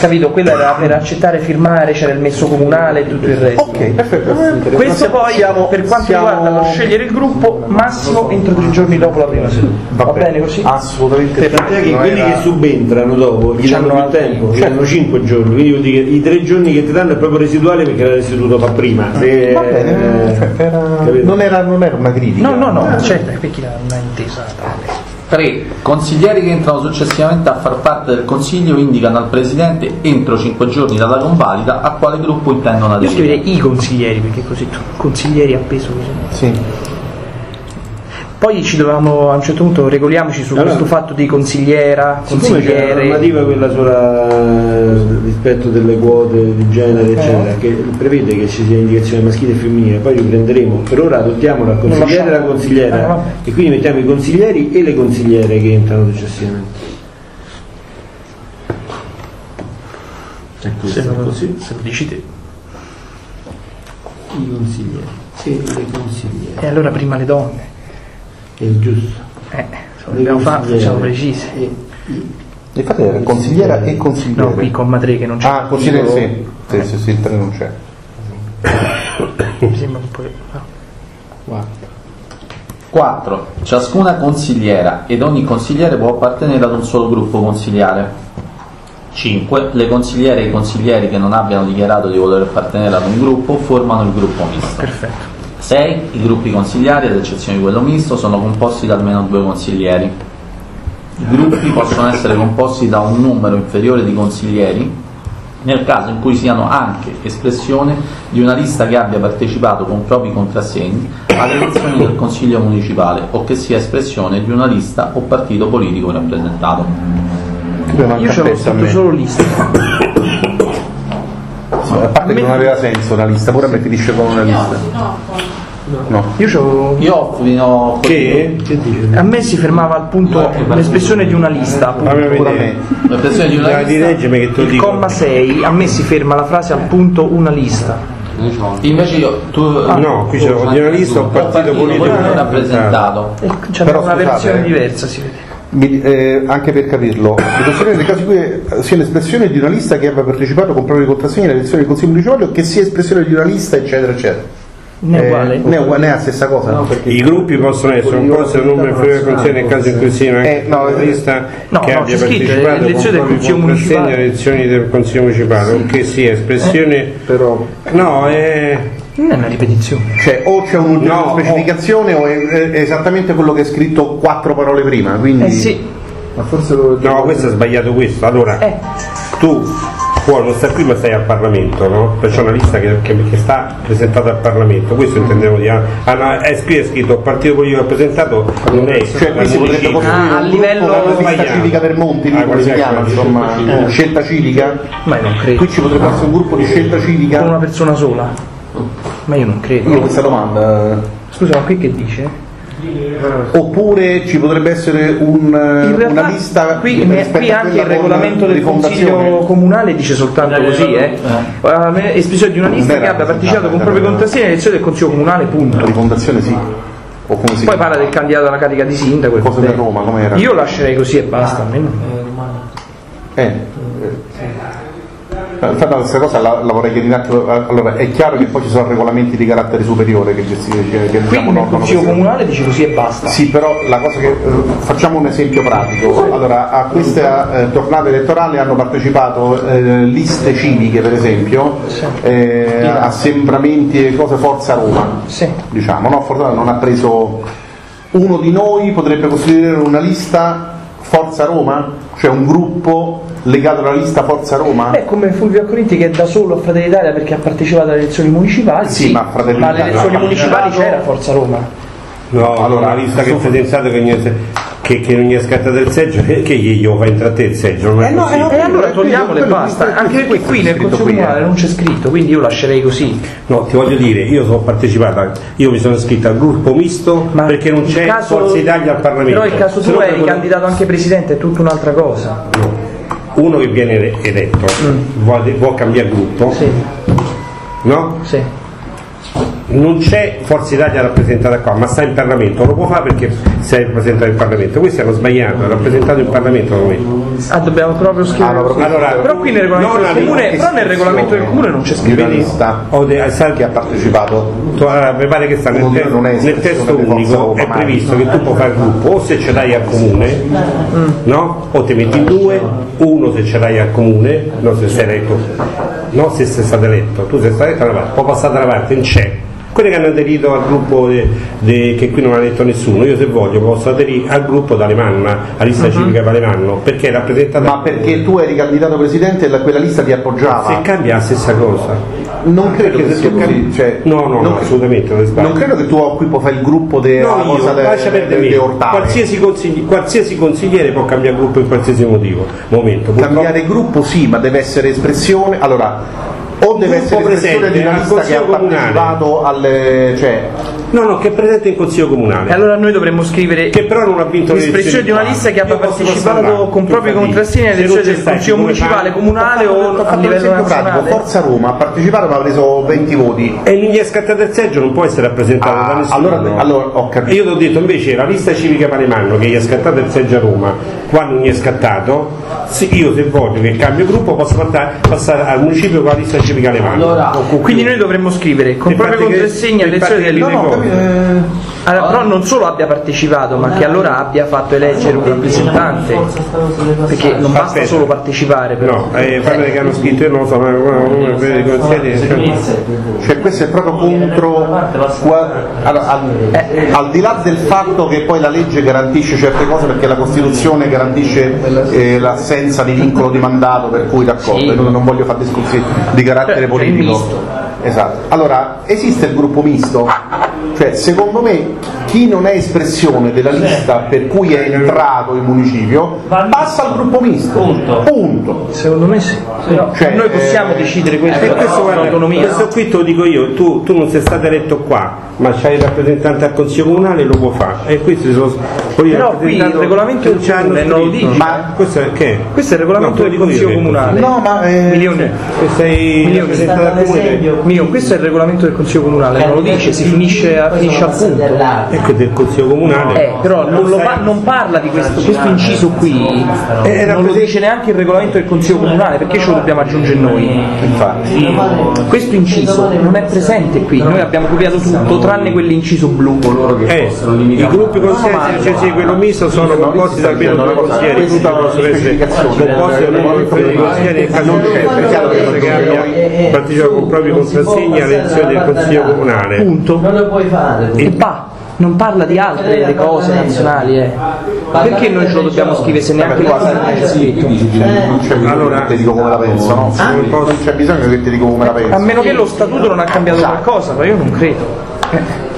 Capito? Quello era per accettare, firmare, c'era il messo comunale e tutto il resto. Ok, perfetto. Questo poi siamo- per quanto siamo- riguarda lo scegliere il gruppo, massimo entro tre giorni dopo la prima seduta. Va, bene così? Assolutamente. No, quelli che subentrano dopo gli danno più tempo, gli danno 5 giorni, quindi che i tre giorni che ti danno è proprio residuale perché l'avresti dovuto fare prima. Se- Va bene, cioè, era- non, era, non era una critica. No, no, no, certo, perché non è intesa tale. 3. Consiglieri che entrano successivamente a far parte del Consiglio indicano al Presidente entro 5 giorni dalla convalida a quale gruppo intendono Io aderire. scriverei i consiglieri, perché così tu, consiglieri appeso così. Sì. Poi ci dovevamo a un certo punto regoliamoci su Allora- questo fatto di consigliera, Siccome c'è la consigliere. normativa quella sulla rispetto delle quote di genere eccetera che prevede che ci sia indicazione maschile e femminile poi riprenderemo per ora adottiamo la consigliera e la. Eh, consigliera vabbè. e quindi mettiamo i consiglieri e le consigliere che entrano successivamente ecco Se lo, così se lo dici te. i consiglieri e le consigliere E allora prima le donne. È giusto Eh. Dobbiamo fare, facciamo precisi. Infatti era consigliera e consigliere. No, qui comma 3 che non c'è. Ah, consigliere sì. Sì, sì, sì, il tre non c'è. Mi sembra un po'. no. 4. Ciascuna consigliera ed ogni consigliere può appartenere ad un solo gruppo consigliare. 5. Le consigliere e i consiglieri che non abbiano dichiarato di voler appartenere ad un gruppo formano il gruppo misto. Perfetto. 6. I gruppi consigliari, ad eccezione di quello misto, sono composti da almeno due consiglieri. I gruppi possono essere composti da un numero inferiore di consiglieri nel caso in cui siano anche espressione di una lista che abbia partecipato con propri contrassegni alle elezioni del Consiglio municipale o che sia espressione di una lista o partito politico rappresentato. Io ce l'ho testa a scritto solo lista. Sì, a parte che non aveva senso una lista, pure a me finisce con una lista. No. Io c'ho- Io ho fino Che? Che dice? A me si fermava al punto l'espressione di una lista. appunto. Fammi vedere. l'espressione di una lista. leggimi che tu Il dico. comma 6 a me si ferma la frase al punto una lista. Invece io tu No, qui c'è di una lista un partito politico politico rappresentato. E c'è Però una scusate, versione eh. diversa, si vede. Mi- eh, anche per capirlo, le consigliere nel caso in cui eh, sia l'espressione di una lista che abbia partecipato con propri contrassegni alle elezioni del Consiglio municipale o che sia espressione di una lista, eccetera, eccetera. Ne è Eh, uguale? è uguale, né è la stessa cosa. I gruppi possono essere un po' se un numero inferiore di consiglieri nel caso in cui sia una Eh, no, una lista no, che no, abbia partecipato con elezioni del propri Consiglio contrassegni municipale. alle elezioni del Consiglio municipale o che sia espressione Però no è Non è una ripetizione. cioè, o c'è un'ulteriore No, specificazione o è, è esattamente quello che è scritto quattro parole prima. Quindi Eh sì, Ma forse lo no questo è sbagliato questo allora eh, tu puoi non stai qui ma stai al Parlamento no? perciò una lista che, che- che sta presentata al Parlamento questo intendevo dire ah, no, è, qui è scritto partito politico rappresentato non è Cioè, qui si potrebbe Ah, a un livello- lista civica per Monti, Ah, come si guarda, chiama, ecco, insomma, scelta eh, scelta civica. ma non credo. Qui ci potrebbe essere un gruppo di scelta Con civica. una persona sola. Ma io non Io credo. questa domanda. Scusa, ma qui che dice? Oppure ci potrebbe essere un, In realtà, una lista qui, qui anche il regolamento del. Consiglio Comunale dice soltanto così, eh. Eh, Espressione di una lista che abbia partecipato con proprie era- contrassegni alle elezioni del Consiglio Comunale, La punto. rifondazione sì. O come si Poi parla del candidato alla carica di sindaco. vabbè. per Roma, com'era? Io lascerei così e basta, almeno. Eh, eh. Infatti questa cosa la, la vorrei chiarire un attimo. Allora, è chiaro che poi ci sono regolamenti di carattere superiore che gestiscono che, Qui diciamo, nel normano Consiglio Comunale dice così e basta. Sì, però la cosa che eh, facciamo un esempio pratico. Allora, a questa eh, tornata elettorale hanno partecipato eh, liste civiche, per esempio, eh, assembramenti e cose Forza Roma. Sì. Diciamo, no? Forza Roma non ha preso uno di noi potrebbe costituire una lista Forza Roma, cioè un gruppo legato alla lista Forza Roma. Beh, come Fulvio Acconiti che è da solo a Fratelli d'Italia perché ha partecipato alle elezioni municipali. Sì, ma Fratelli alle d'Italia elezioni municipali partecipato- c'era Forza Roma. no Allora, una lista che è su- presenzato che, non gli- che, che non gli è scattato il seggio che che gli fa entrare te il seggio non è Eh no, così eh no, E allora quello- togliamole e basta. Anche qui c'è nel Consiglio qui, eh. Comunale non c'è scritto, quindi io lascerei così. No, ti voglio dire, io sono partecipata, io mi sono iscritto al gruppo misto Ma perché non c'è caso- Forza Italia al Parlamento. Però il caso no tuo eri quello- candidato anche presidente, è tutta un'altra cosa. Uno che viene eletto vuole, vuole cambiare gruppo, Mm. Sì, no? sì. Non c'è Forza Italia rappresentata qua, ma sta in Parlamento, lo può fare perché sei rappresentato in Parlamento. Questi hanno sbagliato, è rappresentato in Parlamento non è. Ah, dobbiamo proprio scrivere. Ah, Allora, Però qui nel regolamento non del comune, però nel regolamento del comune non c'è scritto. de- sai che ha partecipato. Tu, allora, mi pare che sta nel, te- non è nel testo unico è previsto che tu puoi fare gruppo o se ce l'hai al comune no? o ti metti in due uno se ce l'hai al comune no se sei eletto no se sei stato eletto tu sei stato eletto poi passare parte in c'è quelli che hanno aderito al gruppo de- de- che qui non ha detto nessuno io se voglio posso aderire al gruppo d'Alemanna a lista civica di Alemanno perché è rappresentata Ma perché tu eri candidato presidente e la- quella lista ti se appoggiava? cambia la stessa cosa Non credo che Perché sia se tu così. cambi- Cioè, no no, non, no assolutamente non sbaglio non credo che tu qui puoi fare il gruppo della No, cosa io, de, lascia perdere de- de Ortale. Qualsiasi, consigli- qualsiasi consigliere può cambiare gruppo in qualsiasi motivo, momento. Purtroppo- Cambiare gruppo sì, ma deve essere espressione. Allora, o deve essere l'espressione di presente una lista che ha Consiglio Comunale. partecipato alle cioè No, no, che è presente in Consiglio Comunale. E allora noi dovremmo scrivere Che però non ha vinto le l'espressione di una lista che abbia partecipato con propri tuttavia. contrassegni alle non elezioni del Consiglio municipale, comunale o a livello nazionale. Forza Roma ha partecipato ma ha preso 20 voti E lì gli è scattato il seggio, non può essere rappresentato Ah, da nessuno. allora- allora ho capito. Io ti ho detto invece la lista civica Panemanno che gli è scattato il seggio a Roma, qua non gli è scattato, se io se voglio che cambio gruppo posso passare al municipio con la lista civica Alemanno. Quindi noi dovremmo scrivere con Infatti propri che- contrassegni alle infatti elezioni del le cose- eh, Allora, però non solo abbia partecipato, ma che allora abbia fatto eleggere un rappresentante. Perché non basta Aspetta. solo partecipare, però. No, eh, fammi che hanno scritto, io non lo so, ma. Cioè questo è proprio contro allora, al, Eh. al di là del fatto che poi la legge garantisce certe cose perché la Costituzione garantisce eh, l'assenza di vincolo di mandato per cui d'accordo, non, non voglio fare discorsi di carattere Cioè, il politico. Esatto. Allora, esiste il gruppo misto? Cioè, secondo me chi non è espressione della lista per cui è entrato in municipio passa al gruppo misto. Punto. Secondo me sì. Cioè, noi possiamo eh, decidere questo, E questo, guarda, questo qui te lo dico io, tu, tu non sei stato eletto qua, ma c'hai il rappresentante al Consiglio Comunale lo può fare. E questo sono, poi il Però qui il regolamento del comune non lo dice. Ma questo è che? Questo è il regolamento No, del io Consiglio è Comunale. No, ma eh, Milioni. Questo è il comune. Mio, questo è il regolamento del Consiglio Comunale, non lo dice, si finisce, a, finisce al punto. Ecco del Consiglio Comunale. Eh, però non, lo pa- non parla di questo, questo inciso qui, Eh, non lo dice neanche il regolamento del Consiglio Comunale, perché ce lo dobbiamo aggiungere noi? infatti. Questo inciso non è presente qui, noi abbiamo copiato tutto tranne quell'inciso blu. Eh, I gruppi consiglieri cioè, sì, quello misto sono composti da almeno due consiglieri, tutti possono essere composti da almeno due consiglieri nel caso non c'è persona che abbia partecipato con propri contrassegni alle elezioni del Consiglio Comunale. Punto. Puoi fare. E pa, non parla di altre cose nazionali, eh. Perché noi ce lo dobbiamo scrivere se neanche la non c'è bisogno Allora- che ti dico come la penso, no? Non c'è bisogno che ti dico come la A penso. meno che lo statuto non ha cambiato qualcosa, ma io non credo.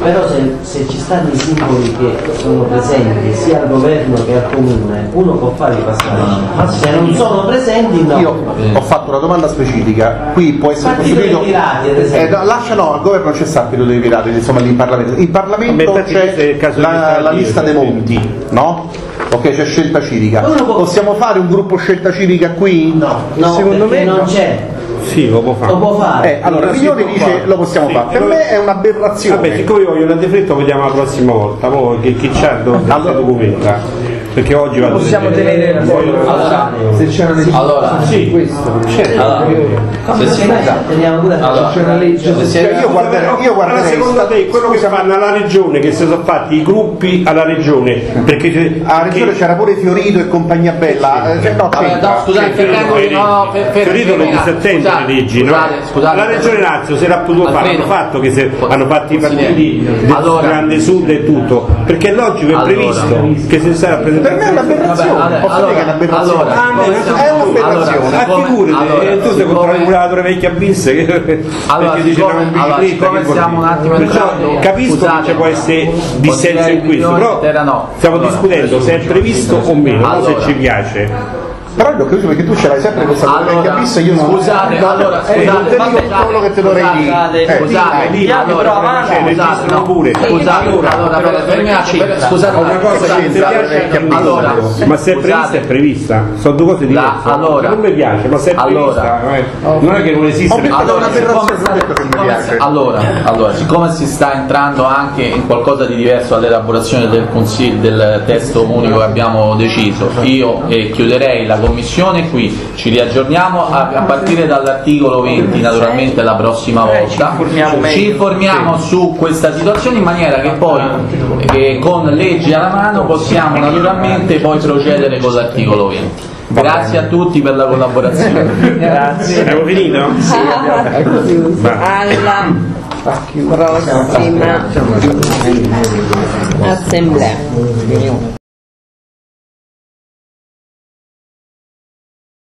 Però se, se ci stanno i simboli che sono presenti sia al governo che al comune, uno può fare i passaggi. Se non sono presenti no. Io ho fatto una domanda specifica, qui può essere Partito costituito. dei pirati, ad esempio. Eh, no, lascia no, al governo c'è periodo dei pirati, insomma lì in Parlamento. In Parlamento c'è la, la lista dei monti, no? Ok, c'è scelta civica. Possiamo fare un gruppo scelta civica qui? No, no, Secondo me non no. c'è. Sì, lo può Lo fare. può fare. Eh, allora Riglione dice lo possiamo fare. Per me è un'aberrazione. Vabbè, siccome io voglio una defretta, vediamo la prossima volta. Mo che chi c'ha dove Allora- documenta. Perché oggi vado Possiamo tenere Allora, Se c'è una legge allora, Sì, questo, allora, Come se si- teniamo pure allora, c'è una legge se si- io guarderei, io Allora, guarderei secondo te quello che fanno alla regione, che si sono fatti i gruppi alla regione, perché c'è- a Regione c'era pure Fiorito e compagnia bella. no, scusate, Fiorito non disattende scusate, le leggi, la regione Lazio se l'ha potuto fare, hanno fatto che se, hanno fatto i partiti del Allora. Grande Sud e tutto, perché è logico, è Allora. previsto che se sta Per me è rappresentando un'aberrazione. Vabbè, Posso dire che è un'aberrazione? allora, Ah, siamo- è un'aberrazione. allora, siccome- figurati, allora, eh, tu sei siccome- contro il regolatore vecchia bis che Allora, perché dice siccome- no, in allora, bicicletta, siccome che siamo un attimo Perciò entrati- capisco scusate, che ci può essere dissenso in questo, però no. stiamo Allora, discutendo se è previsto o meno, non Allora. se ci piace. Però io credo perché tu ce l'hai sempre questa Allora, vecchia fissa io non scusate, no, allora, eh, non scusate, te vabbè, dico quello che te dovrei dire. scusate, Eh, scusate, lì, allora, allora, scusate, registrano no, pure. Scusate, Allora, allora, però, per- fermi un attimo, c'entra. scusate un Una cosa scusate, che scusate, è allora, ma se è prevista scusate, è prevista, sono due cose diverse. Allora. non mi piace, ma se è prevista, eh, non è che non esiste. Ho che Allora, non ho che allora, allora, siccome si sta entrando anche in qualcosa di diverso all'elaborazione del, consiglio, del testo unico che abbiamo deciso, io eh, chiuderei la commissione qui, ci riaggiorniamo a, a partire dall'articolo 20 naturalmente la prossima volta, Eh, ci informiamo Ci informiamo su questa situazione in maniera che poi eh, con leggi alla mano possiamo naturalmente poi procedere con l'articolo 20. Grazie a tutti per la collaborazione. Grazie. Abbiamo finito? alla prossima assemblea.